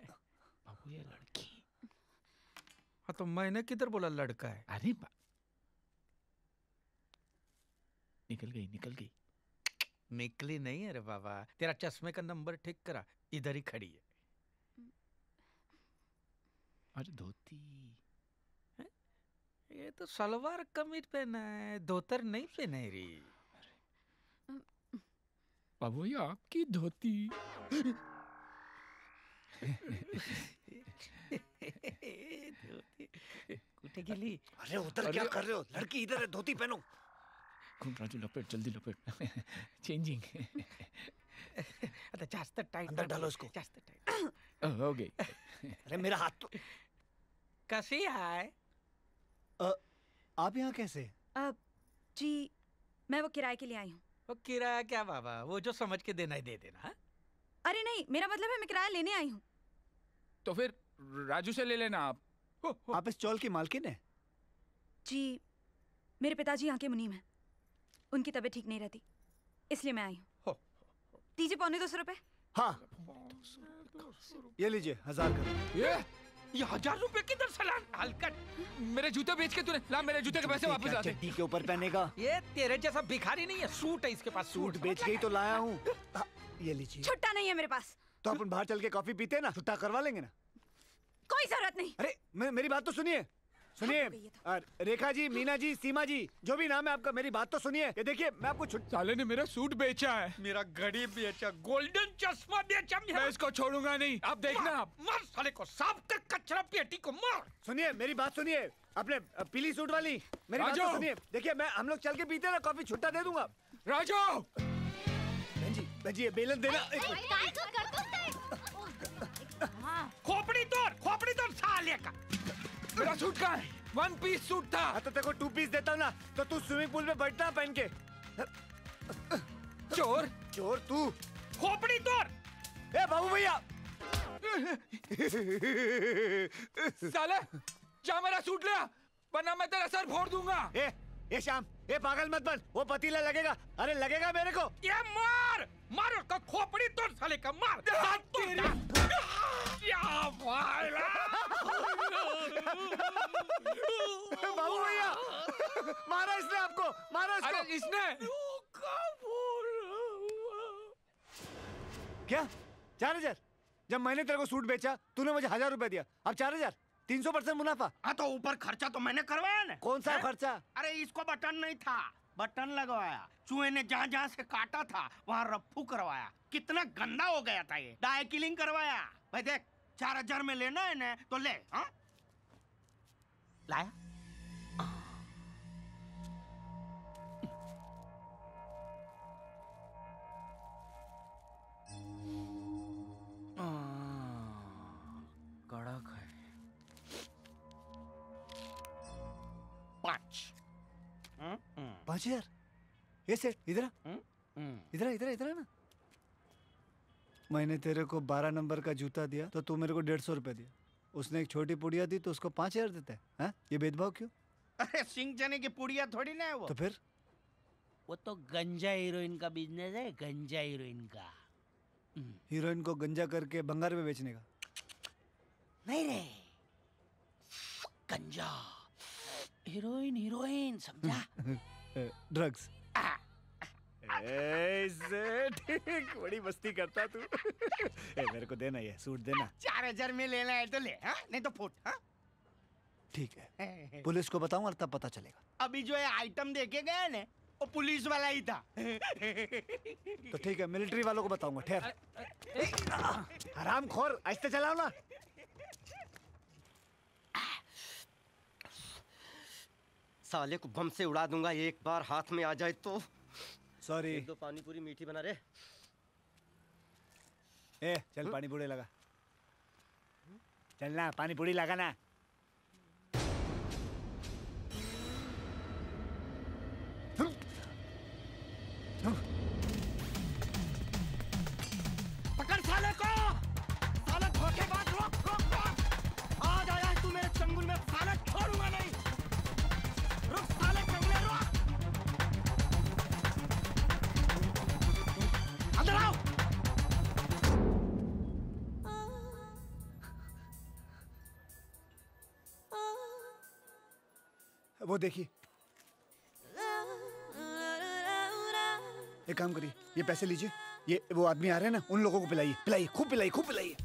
बाबू ये लड़की। हाँ तो मैंने किधर बोला लड़का है? अरे बा... निकल गई निकल गई। निकली नहीं है रे बाबा। तेरा चश्मे का नंबर ठीक करा इधर ही खड़ी है। अरे धोती। ये तो सलवार कमीज पहना है धोतर नहीं पहने री। बाबू भैया आपकी धोती। कुठे गेली? अरे उधर क्या कर रहे हो? लड़की इधर है धोती पहनो। कौन राजू लपेट जल्दी लपेट। चेंजिंग आता जास्त टाइट अंदर डालो इसको। जास्त टाइट हो गई अरे मेरा हाथ तो कसी है अ, आप यहाँ कैसे अब जी मैं वो किराए के लिए आई हूँ। वो किराया क्या बाबा? वो जो समझ के देना है दे देना हाँ? अरे नहीं मेरा मतलब है मैं किराया लेने आई हूँ। तो फिर राजू से ले लेना आप। हो, हो। आप इस चौल की मालकिन है? जी मेरे पिताजी यहाँ के मुनीम हैं। उनकी तबीयत ठीक नहीं रहती इसलिए मैं आई हूँ। दीजिए पौने दो सौ रुपए। हाँ। ये लीजिए हज़ार का। ये ये हज़ार रुपए किधर से ला हल्का मेरे जूते बेच के तूने ला मेरे जूते के पैसे वापस आ चड्डी के ऊपर पहनेगा। ये तेरे जैसा भिखारी नहीं है सूट है इसके पास सूट बेच के ही तो लाया हूँ। हाँ, ये लीजिए। छुट्टा नहीं है मेरे पास। तो अपन बाहर चल के कॉफ़ी पीते ना? छुट्टा करवा लेंगे ना? कोई ज़रूरत नहीं। अरे मे, मेरी बात तो सुनिए। सुनिए रेखा जी मीना जी सीमा जी जो भी नाम है आपका मेरी बात तो सुनिए ये देखिए मैं आपको साले ने मेरा सूट बेचा है मेरा घड़ी बेचा गोल्डन चश्मा बेचा मैं इसको छोड़ूँगा नहीं आप देखना आप मार साले को साफ़ कर कचरा पेटी को मार सुनिए मेरी बात सुनिए अपने पीली सूट वाली मेरी बात तो सुनिए देखिए मैं हम लोग चल के पीते ना कॉफ़ी छुट्टा दे दूँगा राजू बहन जी बहन जी बेलन देना खोपड़ी तोड़ खोपड़ी तोड़ साले का मेरा सूट कहाँ है? वन पीस सूट था। हाँ तो तेरे को टू पीस देता हूँ ना तो तू स्विमिंग पूल में बैठना पहन के। चोर। चोर तू। खोपड़ी तोर ए बाबू भैया। साले जा मेरा सूट ले वरना मैं तेरा सर फोड़ दूँगा। ए ए शाम ए पागल मत बन। वो पतीला लगेगा। अरे लगेगा मेरे को। ये मार! मार उसका खोपड़ी तोड़ साले का मार। क्या वाला बाबू भैया मारा इसने आपको मारा अरे इसको इसने क्या? चार हज़ार? जब मैंने तेरे को सूट बेचा तूने मुझे हज़ार रुपए दिया। अब चार हज़ार? तीन सौ परसेंट मुनाफा। हाँ तो ऊपर खर्चा तो मैंने करवाया ना। कौन सा हैं? खर्चा? अरे इसको बटन नहीं था। बटन लगवाया। चूहे ने जहाँ जहाँ से काटा था वहाँ रफ्फू करवाया। कितना गंदा हो गया था ये। डाई किलिंग करवाया। भाई देख चार हज़ार में लेना है ना तो ले हाँ? लाया? कड़क पाँच पाँच हज़ार ये सेठ इधर इधर इधर इधर ना। मैंने तेरे को बारह नंबर का जूता दिया तो तू मेरे को डेढ़ सौ रुपए दिया। उसने एक छोटी पुड़िया दी तो उसको पाँच हज़ार देता है हाँ? ये भेदभाव क्यों? अरे सिंह चने की पुड़िया थोड़ी ना है वो। तो फिर? वो तो गंजा हीरोइन का बिज़नेस है गंजा हीरोइन का। हीरोइन को गंजा करके बंगार में बेचने का। नहीं रे। गंजा। हीरोइन हीरोइन समझा? ड्रग्स ठीक बड़ी मस्ती करता तू। ए, मेरे को देना ये सूट देना। चार हज़ार में लेना है तो ले हाँ? नहीं तो फुट हाँ? ठीक है। पुलिस को बताऊँगा तब पता चलेगा। अभी जो है आइटम देके गया ना वो पुलिस वाला ही था। तो ठीक है मिलिट्री वालों को बताऊँगा ठहर। हराम खोर ऐसे चलाओ ना। साले को बम से उड़ा दूँगा एक बार हाथ में आ जाए तो। सॉरी दो पानी पूरी मीठी बना रे ए चल पानी पूरी लगा। चलना पानी पूरी लगा ना। देखिए। एक काम करिए, ये पैसे लीजिए। ये वो आदमी आ रहे हैं ना, उन लोगों को पिलाइए। पिलाइए, खूब पिलाइए खूब पिलाइए।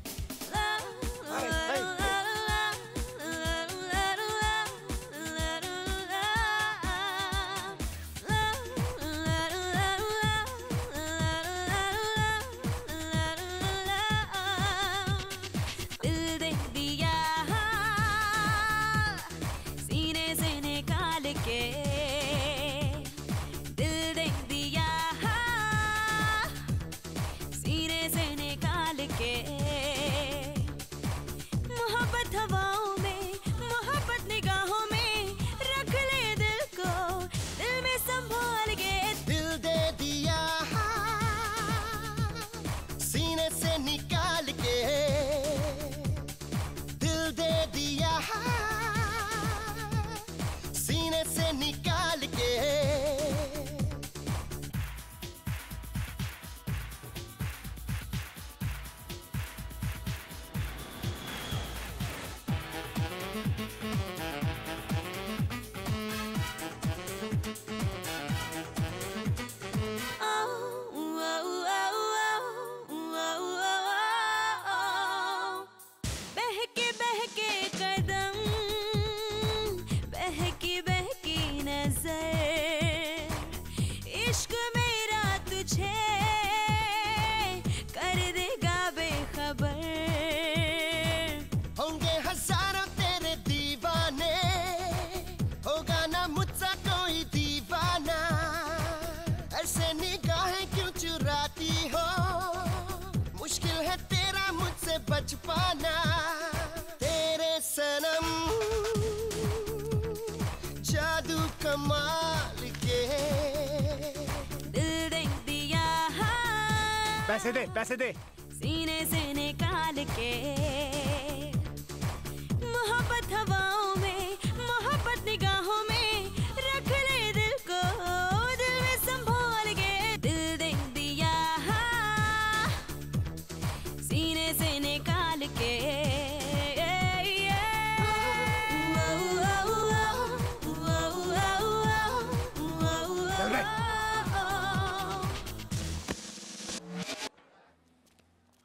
पैसे दे पैसे दे। सीने से निकाल के।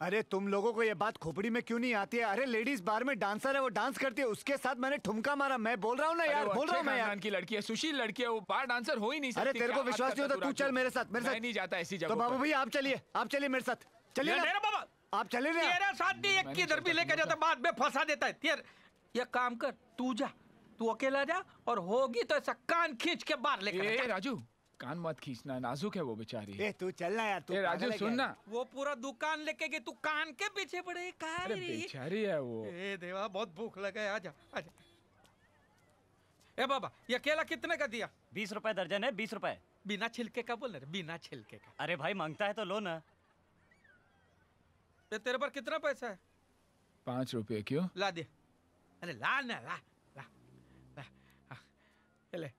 अरे तुम लोगों को ये बात खोपड़ी में क्यों नहीं आती है? अरे लेडीज़ बार में डांसर है वो डांस करती है उसके साथ मैंने ठुमका मारा। मैं बोल रहा हूँ ना यार बोल रहा हूँ मैं यार। की लड़की है सुशील लड़की है वो बार डांसर हो ही नहीं अरे तेरे को विश्वास नहीं होता तू चल मेरे साथ मेरे साथ। नहीं जाता ऐसी जगह तो बाबू भैया आप चलिए आप चलिए मेरे साथ। चलिए बाबा। आप चले ना। तेरा साथ नहीं एक किधर भी लेके जाता बाद में फंसा देता है। तेर ये काम कर तू जा तू अकेला जा और होगी तो ऐसा कान खींच के बाहर लेकर। राजू कान मत खींचना नाजुक है वो बेचारी। ए तू चलना यार तू राजू पागल है सुन ना वो पूरा दुकान लेके गई तू कान के पीछे पड़े कहा अरे बेचारी है वो। ए देवा बहुत भूख लगा है आजा आजा। ए बाबा ये केला कितने का दिया? बीस रुपए दर्जन है बीस रुपए। बिना छिलके का बोल रहे बिना छिलके का। अरे भाई माँगता है तो लो ना। ये तेरे पर कितना पैसा है? पाँच रुपए क्यों? ला दे। अरे ला ना ला ला। ला हाँ, ये ले।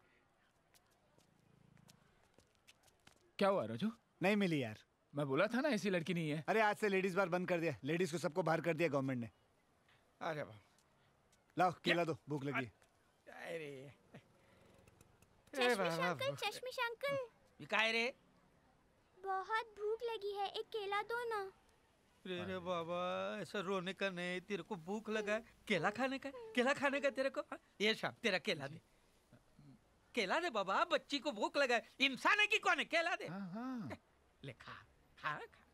क्या हुआ राजू? नहीं मिली यार। मैं बोला था ना ऐसी लड़की नहीं है। अरे आज से लेडीज़ बार बंद कर दिया। लेडीज़ को सबको बाहर कर दिया गवर्नमेंट ने। अरे बाबा लाओ केला दो भूख लगी अरे। ए चश्मिश अंकल चश्मिश अंकल ये काय रे? बहुत भूख लगी है एक केला दो ना। रे रे बाबा ऐसा रोने का नहीं तेरे को भूख लगा है। केला खाने का केला खाने का तेरे को? हाँ? ये शाम तेरा केला दे। केला दे बाबा बच्ची को भूख लगा इंसान है कि कौन है? केला दे। ले खा खा खा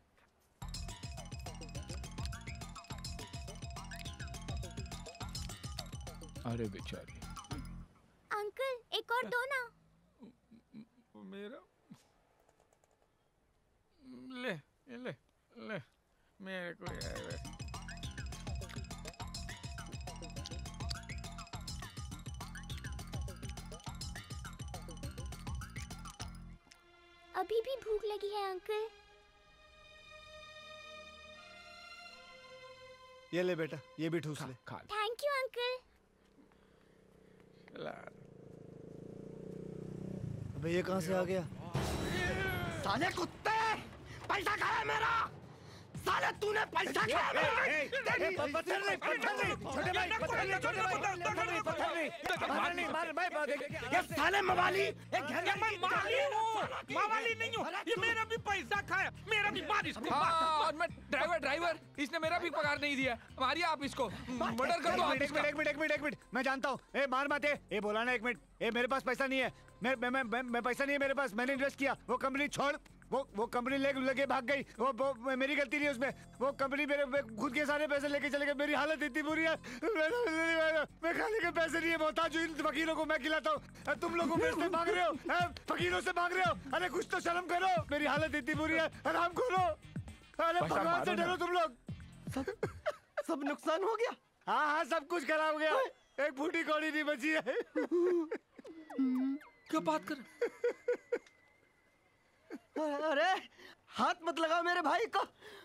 अरे बेचारी। अंकल एक और दो ना। मेरा ले ले ले मेरे को ये- अभी भी भूख लगी है अंकल। ये ले बेटा ये भी ठूस ले। खा थैंक यू अंकल ला। अबे ये कहाँ से आ गया? साले कुत्ते! पैसा खाया मेरा! साले तूने पैसा खाया मेरा ए, पत्थर नहीं पत्थर नहीं छोटे भाई पत्थर नहीं छोटे भाई पत्थर नहीं पत्थर नहीं। पत्थर नहीं। मार भाई मार ये साले मवाली ये घर मैं माली हूँ। मावाली नहीं हूँ। ये मेरा भी पैसा खाया मेरा भी मार इसको। हाँ, और मैं ड्राइवर ड्राइवर इसने मेरा भी पगार नहीं दिया। मारिए आप इसको। मर्डर कर दो आप एक मिनट एक मिनट एक मिनट एक मिनट। मैं जानता हूँ। ए मार मत ए। बोला ना एक मिनट। ए मेरे पास पैसा नहीं है। मैं, मैं, मैं पैसा नहीं है मेरे पास। मैंने इन्वेस्ट किया। वो कंपनी छोड़। वो वो कंपनी ले लगे भाग गई। वो, वो मेरी गलती नहीं उसमें। वो कंपनी मेरे खुद के सारे पैसे लेके चले गए। मेरी हालत इतनी बुरी है। मैं- मैं खाने के पैसे नहीं है मोहताज हूँ इन फकीरों को मैं खिलाता हूँ। तुम लोगों मेरे से मांग रहे हो? फकीरों से मांग रहे हो? अरे कुछ तो शर्म करो। मेरी हालत इतनी बुरी है। आराम करो अरे भगवान से डरो तुम लोग। सब नुकसान हो गया? हाँ हाँ सब कुछ खराब हो गया। एक फूटी कौड़ी नहीं बची है। क्या बात कर अरे हाथ मत लगाओ मेरे भाई को।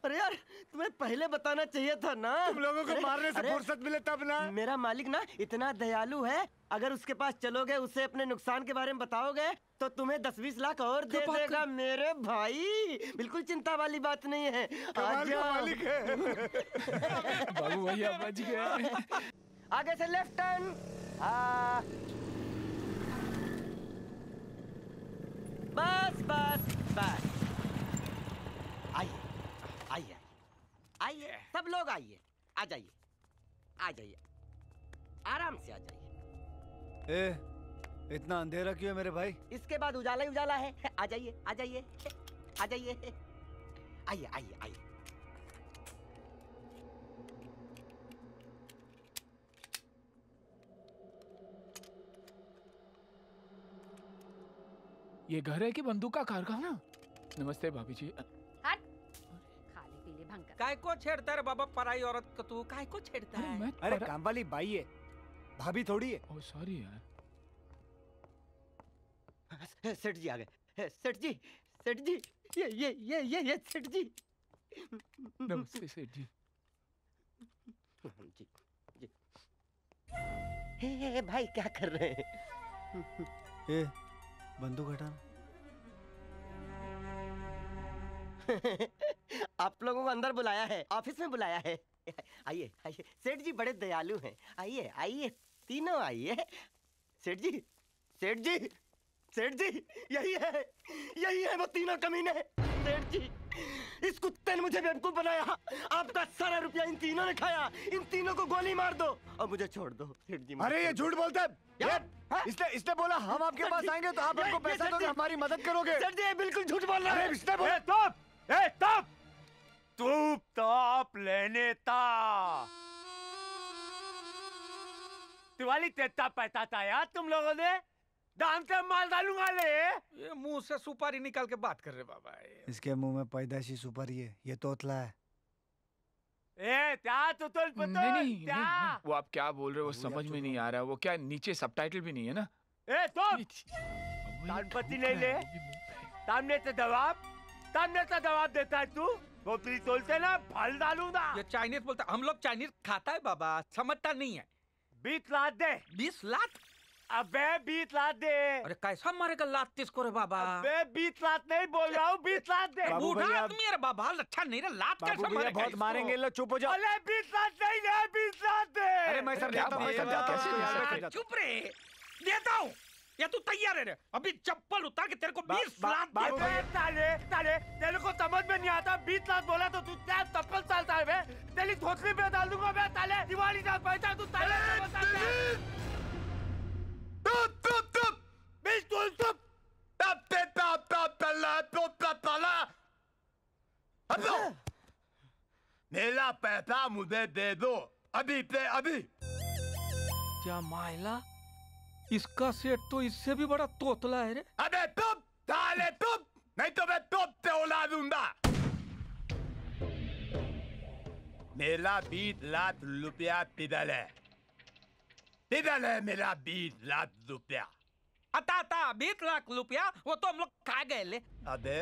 अरे यार तुम्हें पहले बताना चाहिए था ना। तुम लोगों को मारने से फुर्सत मिले तब ना। मेरा मालिक ना इतना दयालु है अगर उसके पास चलोगे उसे अपने नुकसान के बारे में बताओगे तो तुम्हें दस बीस लाख और दे देगा मेरे भाई। बिल्कुल चिंता वाली बात नहीं है। मालिक है। बाबू भैया बच गए। आगे से लेफ़्ट टर्न। बस बस बस आइए आइए आइए सब लोग आइए। आ जाइए आ जाइए। आराम से आ जाइए। ए इतना अंधेरा क्यों है मेरे भाई? इसके बाद उजाला ही उजाला है। आ जाइए आ जाइए आ जाइए। आइए आइए आइए। ये घर है कि बंदूक का कारखाना? नमस्ते भाभी जी हट। खाली पीले भंकर काय को छेड़ता रे बाबा? पराई औरत को तू काय को छेड़ता है? अरे काम वाली बाई है। भाभी थोड़ी है। ओ सॉरी यार। सेठ जी आ गए। सेठ जी सेठ जी ये ये ये ये ये सेठ जी। नमस्ते सेठ जी। जी जी। हे, हे, हे, भाई क्या कर रहे हैं? ए बंदूक हटाना। आप लोगों को अंदर बुलाया है ऑफ़िस में बुलाया है। आइए आइए सेठ जी बड़े दयालु हैं। आइए आइए तीनों आइए। सेठ जी सेठ जी सेठ जी यही है यही है वो तीनों कमीने। सेठ जी इस कुत्ते ने मुझे बेवकूफ़ बनाया। आपका सारा रुपया इन तीनों ने खाया। इन तीनों को गोली मार दो और मुझे छोड़ दो। सेठ जी अरे ये झूठ बोलता है। इसने इसने बोला हम आपके पास आएँगे तो आप हमको पैसा दोगे हमारी मदद करोगे. सर जी बिल्कुल झूठ बोल रहा है। इसने बोला तोप ए तोप। तू तोप लेने ता दिवाली तेता पैता था यार तुम लोगों ने। दाम से माल डालूँगा ले। ये मुँह से सुपारी निकाल के बात कर रहे बाबा इसके मुँह में पैदाइशी सुपारी है ये तोतला है। ए क्या तू तो नहीं नहीं, नहीं नहीं। वो आप क्या बोल रहे हो वो समझ में नहीं आ रहा वो क्या नीचे सबटाइटल भी नहीं है ना? ए तोप तानपति नहीं ले सामने से जवाब सामने से जवाब देता है तू। वो गोपी तोलते ना फल डालूँगा। ये चाइनीज़ बोलता हम लोग चाइनीज़ खाता है बाबा समझता नहीं है। बीस लाख दे। बीस लाख अबे बीस लाख दे। अरे कैसा मारेगा लात किसको रे बाबा? अबे बीस लाख नहीं बोल रहा हूँ बीस लाख दे। बूढ़ा आदमी है बाबा अच्छा नहीं रे लात कैसे मारेगा बहुत मारेंगे लो चुप हो जाओ। अरे बीस लाख नहीं है बीस लाख दे। अरे मैं समझाता हूँ मैं समझाता। चुप रे। देता हूँ या तू तैयार है रे? अभी चप्पल उतार के तेरे को बीस लाख हूँ। ताले ताले तेरे को समझ में नहीं आता बीस लाख बोला तो तू क्या चप्पल चालता है बे? तेरी धोतली पे डाल दूँगा बे ताले। दिवाली का पैसा तू ताले मेरा पैसा मुझे दे दो अभी पे अभी क्या मायला इसका सेठ तो इससे भी बड़ा तोतला है रे अबे तुप ताले तुप नहीं तो मैं तुप से उड़ा दूँगा मेरा बीस लाख रुपया पिदल है है मेरा बीस लाख रुपया बीस लाख रुपया वो तो हम लोग खा गए ले अबे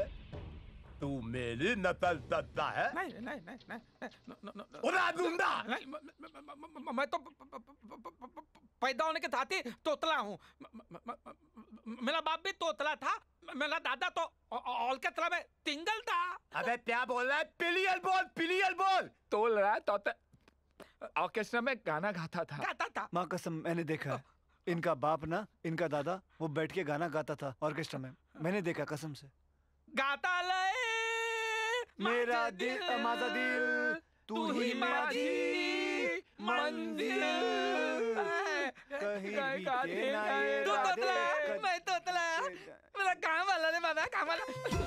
तू मेरी नकल करता है नहीं नहीं नहीं नहीं उड़ा दूँगा नहीं, म- तो पैदा होने के साथ ही तोतला हूँ मेरा बाप भी तोतला था मेरा दादा तो औ- के तरह में तिंगल था अबे क्या बोल रहा है पिलियल बोल पिलियल बोल तोल रहा है ऑर्केस्ट्रा में गाना गाता था। गाता था। माँ कसम मैंने देखा है। इनका बाप ना इनका दादा वो बैठ के गाना गाता था ऑर्केस्ट्रा में। मैंने देखा कसम से। गाता ले मेरा दिल माझा दिल तू ही माझी मंजिल। कहीं बीते ना ये तू राधे मैं तोतला। मेरा काम वाला ले बाबा काम वाला।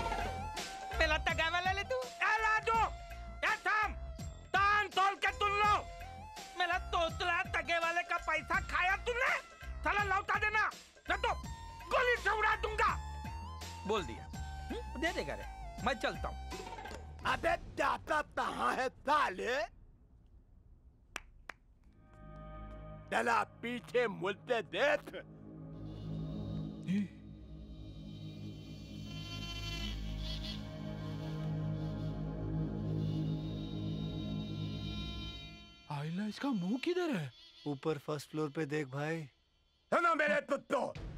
हम्म, दे देगा रे मैं चलता हूँ। अबे जाता कहाँ है साले? चला पीछे मुझसे देख। आइला इसका मुँह किधर है? ऊपर फ़र्स्ट फ्लोर पे देख भाई। सुनो मेरे कुत्तों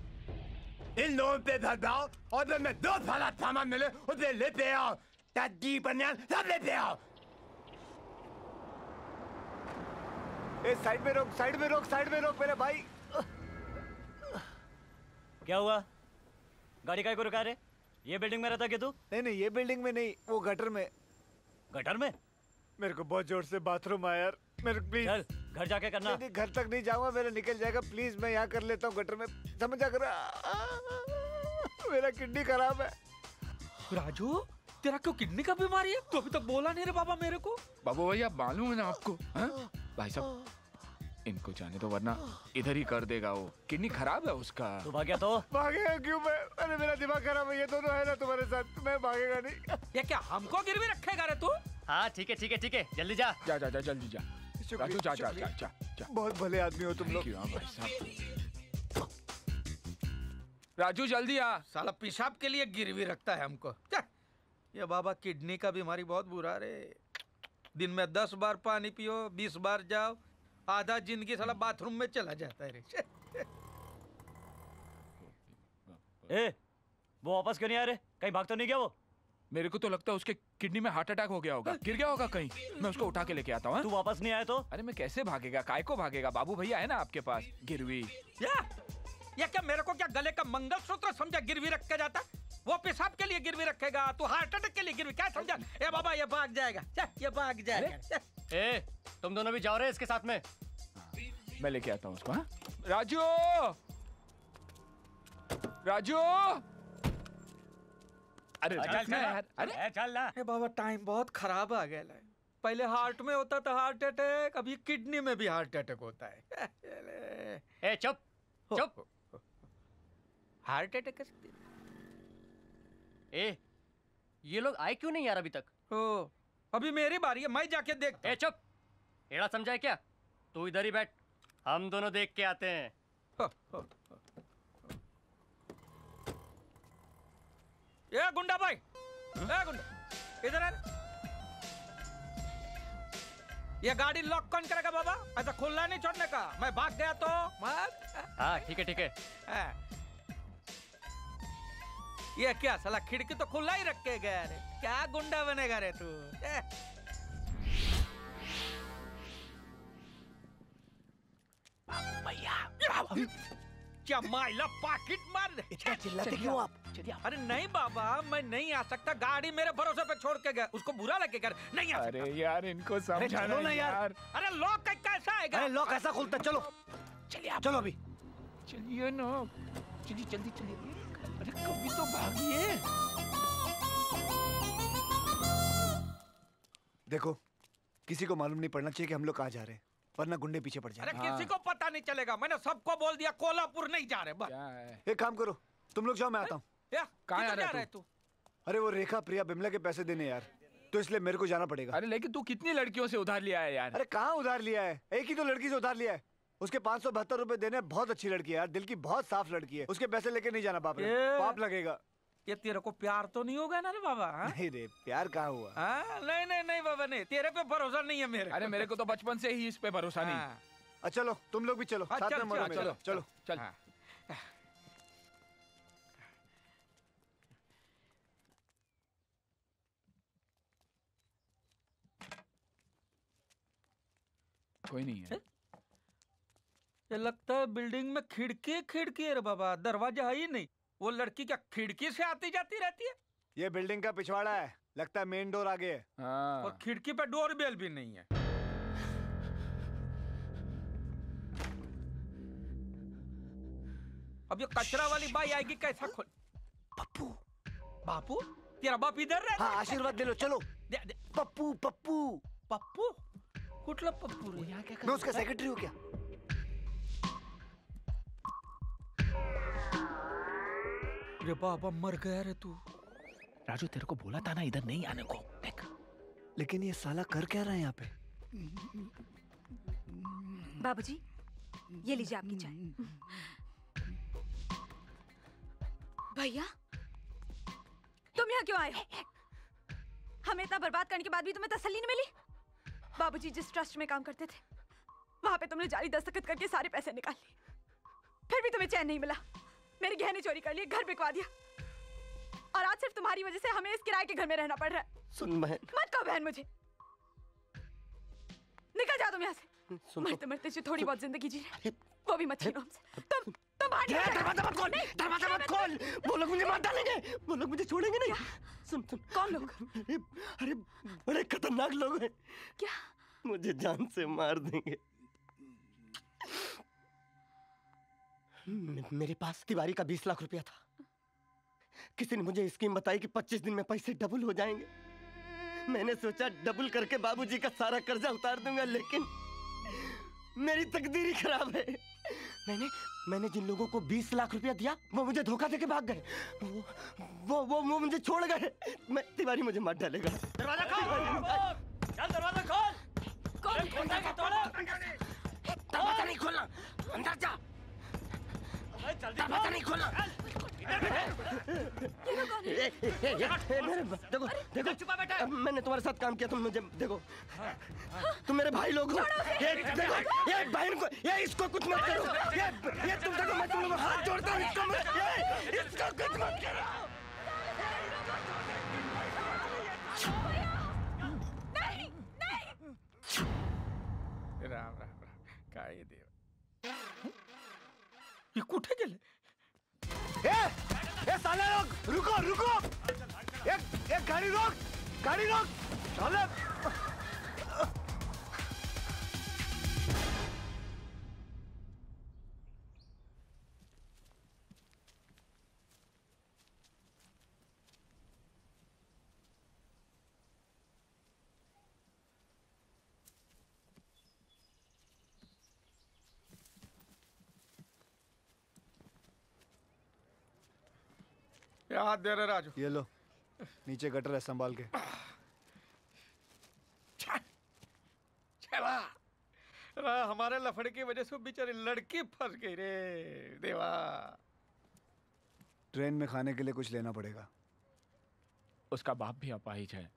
इन लोगों पे धर जाओ और जब मैं दो साला सामान मिले उसे लेते आओ चड्डी बनियान सब लेते आओ ए साइड में रोक साइड में रोक साइड में रोक मेरे भाई क्या हुआ? गाड़ी काय को रुका रे? ये बिल्डिंग में रहता क्या तू? नहीं नहीं ये बिल्डिंग में नहीं वो गटर में। गटर में? मेरे को बहुत ज़ोर से बाथरूम आया यार। मेरे प्लीज़ चल। घर जाके करना। नहीं, घर तक नहीं जाऊँगा मेरा निकल जाएगा। प्लीज़ मैं यहाँ कर लेता हूँ गटर में। समझ आ कर मेरा किडनी खराब है। राजू तेरा क्यों किडनी का बीमारी है? तू अभी तक बोला नहीं रे बाबा मेरे को। बाबू भैया मालूम है ना आपको हाँ? भाई साहब इनको जाने दो वरना इधर ही कर देगा वो। किडनी खराब है उसका। तू भाग्या तो? भागेगा क्यों मैं? अरे मेरा दिमाग खराब है ये दोनों है ना तुम्हारे साथ। मैं भागेगा नहीं। ये क्या हमको गिरवी रखेगा रे तू? हाँ ठीक है ठीक है ठीक है। जल्दी जा। जा जा जा जल्दी जा। राजू जा जा जा जा जा। बहुत भले आदमी हो तुम लोग। हाँ भाई साहब। राजू जल्दी आ। साला पेशाब के लिए गिरवी रखता है हमको। ये बाबा किडनी का बीमारी बहुत बुरा रे दिन में दस बार पानी पियो बीस बार जाओ आधा ज़िंदगी साला बाथरूम में चला जाता है रे। ए वो वापस क्यों नहीं आ रहे? कहीं भाग तो नहीं गया वो? मेरे को तो लगता है उसके किडनी में हार्ट अटैक हो गया होगा। गिर गया होगा कहीं। मैं उसको उठा के लेके आता हूँ तू वापस नहीं आया तो? अरे मैं कैसे भागेगा? काय को भागेगा? बाबू भैया है ना आपके पास। गिरवी। या! या क्या मेरे को क्या गले का मंगलसूत्र समझा गिरवी रख के जाता? वो पेशाब के लिए गिरवी रखेगा तू हार्ट अटैक के लिए गिरवी क्या समझा? ए बाबा ये भाग जाएगा। ये भाग जाएगा। ए तुम दोनों भी जाओ रहे इसके साथ में। मैं लेके आता हूँ उसको हाँ? राजू! राजू! अरे चल, चल, यार अरे। चल ना ए बाबा टाइम बहुत खराब आ गया है पहले हार्ट में होता था हार्ट अटैक अभी किडनी में भी हार्ट अटैक होता है। ए चुप चुप। हार्ट अटैक ए ये लोग आए क्यों नहीं यार अभी तक? ओ अभी मेरी बारी है मैं जाके देख ए चुप। एड़ा समझा है क्या? तू इधर ही बैठ। हम दोनों देख के आते हैं। ए गुंडा भाई। ए गुंडा। इधर आ ये गाड़ी लॉक कौन करेगा बाबा? ऐसा खुला नहीं छोड़ने का। मैं भाग गया तो। हाँ ठीक है ठीक है। हाँ। ये क्या साला खिड़की तो खुला ही रख के गया रे। क्या गुंडा बनेगा रे तू। भैया क्या माइला पाकिट मार दे इतना चिल्लाते क्यों आप? अरे नहीं बाबा मैं नहीं आ सकता। गाड़ी मेरे भरोसे पे छोड़ के गया उसको बुरा लगे कर नहीं आ अरे यार इनको समझाना चलो ना यार। अरे लॉक कैसा आएगा? अरे लॉक ऐसा खुलता चलो। चलिए आप। चलो अभी। चलिए ना। चलिए जल्दी चलिए। अरे कभी तो भागिए। देखो किसी को मालूम नहीं पड़ना चाहिए कि हम लोग कहाँ जा रहे हैं वरना गुंडे पीछे पड़ अरे जाए किसी को पता नहीं चलेगा। मैंने सबको बोल दिया कोल्हापुर नहीं जा रहे। बस। एक काम करो तुम लोग जाओ मैं आता हूँ। या, कहाँ रहा है तू? अरे वो रेखा प्रिया बिमला के पैसे देने यार। तो इसलिए मेरे को जाना पड़ेगा। अरे लेकिन तू कितनी लड़कियों से उधार लिया है यार? अरे कहाँ उधार लिया है? एक ही तो लड़की से उधार लिया है। उसके पाँच सौ बहत्तर रूपए देने बहुत अच्छी लड़की है यार। दिल की बहुत साफ़ लड़की है। उसके पैसे लेके नहीं जाना बाप रे। पाप लगेगा। ये तेरे को प्यार तो नहीं होगा ना रे बाबा हाँ? नहीं रे प्यार कहाँ हुआ? हाँ? नहीं नहीं नहीं बाबा नहीं। तेरे पे भरोसा नहीं है मेरे अरे मेरे को तो बचपन से ही इस पे भरोसा नहीं। हाँ। अच्छा चलो तुम लोग भी चलो। हाँ, साथ में मरो चल, चलो, चलो कोई नहीं है। ये लगता है बिल्डिंग में खिड़की खिड़की है रे बाबा दरवाज़ा है ही नहीं। वो लड़की क्या खिड़की से आती जाती रहती है? ये बिल्डिंग का पिछवाड़ा है लगता है मेन डोर आगे है। और खिड़की पे डोर बेल भी नहीं है। अब ये कचरा वाली बाई आएगी कैसा खोल पप्पू। बापू तेरा बाप इधर रहता हाँ? आशीर्वाद दे लो चलो। पप्पू पप्पू। पप्पू? कुठला पप्पू रे यहाँ क्या मैं उसका सेक्रेटरी हूँ क्या? रे बाबा मर गया रे तू। राजू तेरे को बोला था ना इधर नहीं आने को। देख। लेकिन ये साला कर क्या रहा है यहाँ पे? बाबूजी ये लीजिए आपकी चाय। भैया तुम यहाँ क्यों आए हो? हमें इतना बर्बाद करने के बाद भी तुम्हें तसल्ली नहीं मिली? बाबूजी जिस ट्रस्ट में काम करते थे वहाँ पे तुमने जाली दस्तखत करके सारे पैसे निकाल लिए। फिर भी तुम्हें चैन नहीं मिला। मेरे गहने चोरी कर लिए घर बिकवा दिया। और आज सिर्फ़ तुम्हारी वजह से हमें इस किराए के घर में रहना पड़ रहा है। सुन बहन। मत कहो बहन मुझे। निकल जाओ तुम यहाँ से। सुन तो। मरते मरते जो थोड़ी बहुत ज़िंदगी जी रहे वो भी मत छीनो हमसे। तुम बाहर। दरवाज़ा मत खोल दरवाज़ा मत मैं खोल वो लोग मुझे मार डालेंगे। वो लोग मुझे छोड़ेंगे नहीं। सुन सुन। कौन लोग? अरे अरे बड़े खतरनाक लोग हैं। क्या? मुझे जान से मार देंगे। मेरे पास तिवारी का बीस लाख रुपया था। किसी ने मुझे स्कीम बताई कि पच्चीस दिन में पैसे डबल हो जाएँगे। मैंने सोचा डबल करके बाबूजी का सारा कर्जा उतार दूँगा लेकिन मेरी तकदीर ही खराब है। मैंने मैंने जिन लोगों को 20 लाख रुपया दिया वो मुझे धोखा देके भाग गए। वो वो वो, वो मुझे छोड़ गए। मैं तिवारी मुझे मार डालेगा। दरवाज़ा खोल! चल दरवाज़ा खोल! कौन? खोलता है तोड़ो दरवाज़ा नहीं खोलना। अंदर जा। दरवाज़ा नहीं खोलना। देखो देखो मैंने तुम्हारे साथ काम किया तुम मुझे देखो तुम मेरे भाई लोग हो ये देखो ये बहन को ये इसको कुछ मत करो ये ये तुम देखो मैं तुम हाथ जोड़ता हूँ इसको मत ये इसको कुछ मत करो नहीं नहीं राम राम राम काय देव हे कुठे गेले? ए, ए साले लोग रुको रुको। एक एक गाड़ी रोक गाड़ी रोक। साले हाथ दे रहे राजू। ये लो नीचे गटर है संभाल के। चला रा हमारे लफड़े की वजह से वो बेचारी लड़की फंस गई रे देवा। ट्रेन में खाने के लिए कुछ लेना पड़ेगा। उसका बाप भी अपाहिज है।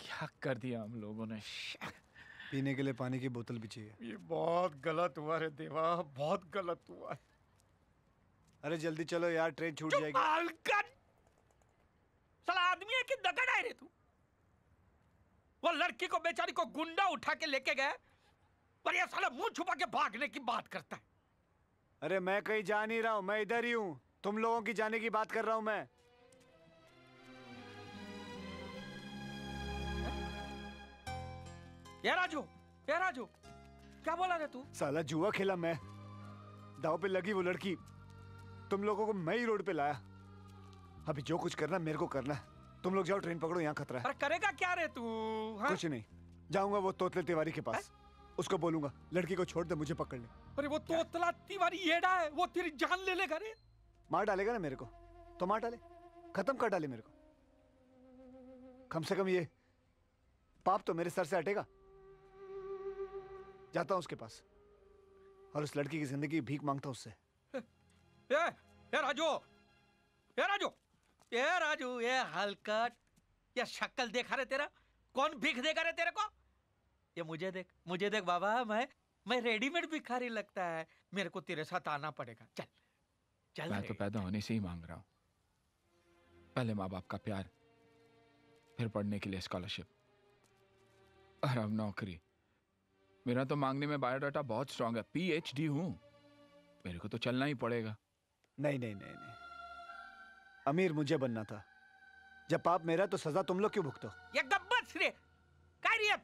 क्या कर दिया हम लोगों ने? पीने के लिए पानी की बोतल भी चाहिए। ये बहुत गलत हुआ रे देवा बहुत गलत हुआ। है अरे जल्दी चलो यार ट्रेन छूट जाएगी। साला आदमी है कि दगड़ है रे तू? वो लड़की को बेचारी को गुंडा उठा के लेके गए पर ये साला मुँह छुपा के भागने की बात करता है। अरे मैं कहीं जा नहीं रहा हूँ मैं इधर ही हूँ। तुम लोगों की जाने की बात कर रहा हूँ मैं। ये राजू ये राजू क्या बोला रे तू? साला जुआ खेला मैं। दाव पे लगी वो लड़की। तुम लोगों को मैं ही रोड पे लाया। अभी जो कुछ करना मेरे को करना। है तुम लोग जाओ ट्रेन पकड़ो यहाँ खतरा है। करेगा क्या रे तू हाँ? कुछ नहीं। जाऊँगा वो तोतले तिवारी के पास। है? उसको बोलूँगा लड़की को छोड़ दे मुझे पकड़ ले। अरे वो तोतला तिवारी येड़ा है वो तेरी जान ले लेगा रे। मार डालेगा ना मेरे को? तो मार डाले। खत्म कर डाले मेरे को। कम से कम ये पाप तो मेरे सर से हटेगा। जाता हूँ उसके पास। और उस लड़की की ज़िंदगी भीख माँगता हूँ उससे। ये ये राजू। ये राजू। ये राजू ये हलकट। ये शक्ल देखा रे तेरा। कौन भीख देगा रे तेरे को? ये मुझे देख मुझे देख बाबा मैं मैं रेडीमेड भिखारी लगता है। मेरे को तेरे साथ आना पड़ेगा। चल चल मैं तो पैदा होने से ही मांग रहा हूँ। पहले माँ बाप का प्यार फिर पढ़ने के लिए स्कॉलरशिप और अब नौकरी। मेरा तो मांगने में बायोडाटा बहुत स्ट्रांग है। पीएचडी हूँ। मेरे को तो चलना ही पड़ेगा। नहीं नहीं नहीं नहीं। अमीर मुझे बनना था। जब पाप मेरा तो सजा तुम लोग क्यों भुगतो? ये गब्बर रे काय ये